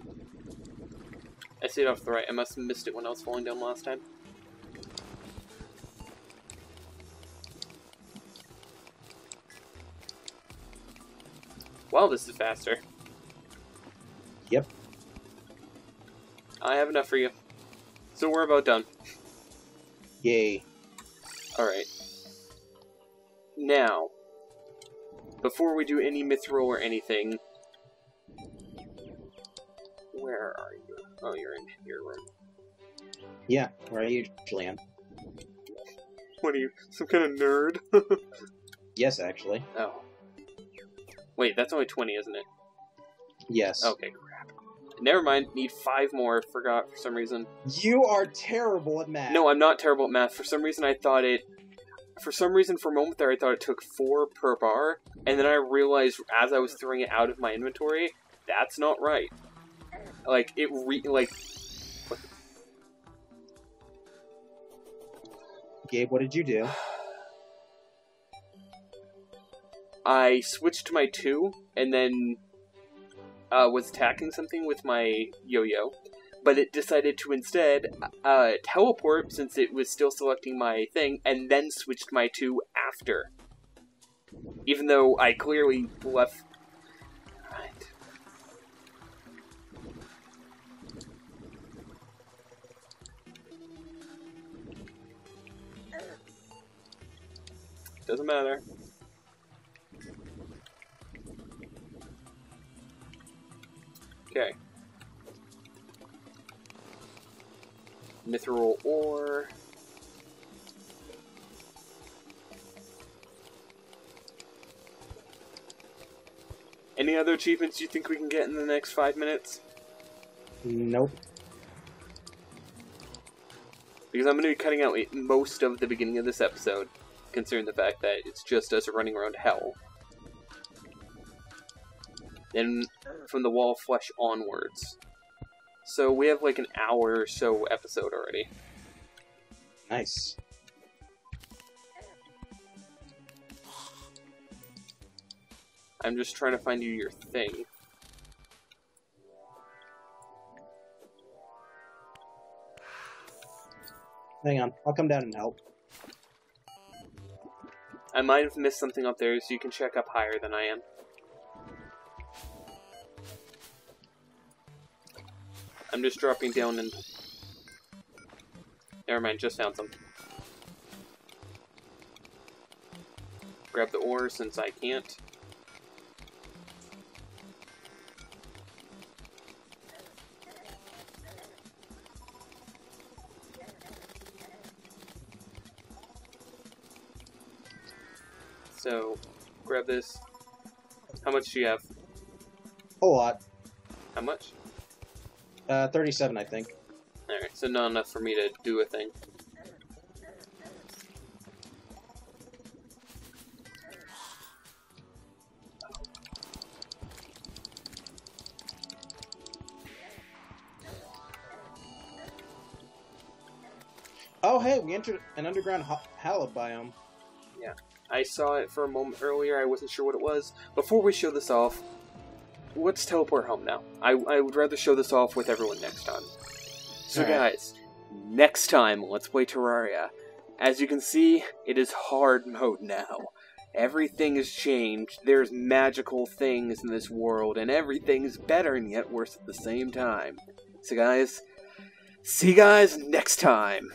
I see it off to the right. I must have missed it when I was falling down last time. Wow, this is faster. Yep. I have enough for you. So we're about done. Yay. Alright. Now, before we do any mithril or anything, where are you? Oh, you're in your room. Yeah, where I usually am. What are you, some kind of nerd? Yes, actually. oh. Wait, that's only 20, isn't it? Yes. Okay, crap. Never mind, need five more, forgot for some reason. You are terrible at math. No, I'm not terrible at math. For some reason, I thought it. For some reason, for a moment there, I thought it took four per bar, and then I realized as I was throwing it out of my inventory, that's not right. Like it re like Gabe, what did you do? I switched to my two, and then uh, was attacking something with my yo-yo, but it decided to instead uh, teleport since it was still selecting my thing, and then switched my two after. Even though I clearly left. Doesn't matter. Okay. Mithril ore. Any other achievements you think we can get in the next five minutes? Nope. Because I'm going to be cutting out most of the beginning of this episode, considering the fact that it's just us running around hell. Then from the Wall of Flesh onwards. So we have like an hour or so episode already. Nice. I'm just trying to find you your thing. Hang on, I'll come down and help. I might have missed something up there, so you can check up higher than I am. I'm just dropping down and... Never mind, just found something. Grab the ore since I can't. So, grab this. How much do you have? A lot. How much? Uh, 37, I think. Alright, so not enough for me to do a thing. Oh, hey, we entered an underground ha- hallow biome. I saw it for a moment earlier, I wasn't sure what it was. Before we show this off, let's teleport home now. I, I would rather show this off with everyone next time. So Alright. guys, next time, let's play Terraria. As you can see, it is hard mode now. Everything has changed, there's magical things in this world, and everything's better and yet worse at the same time. So guys, see you guys next time!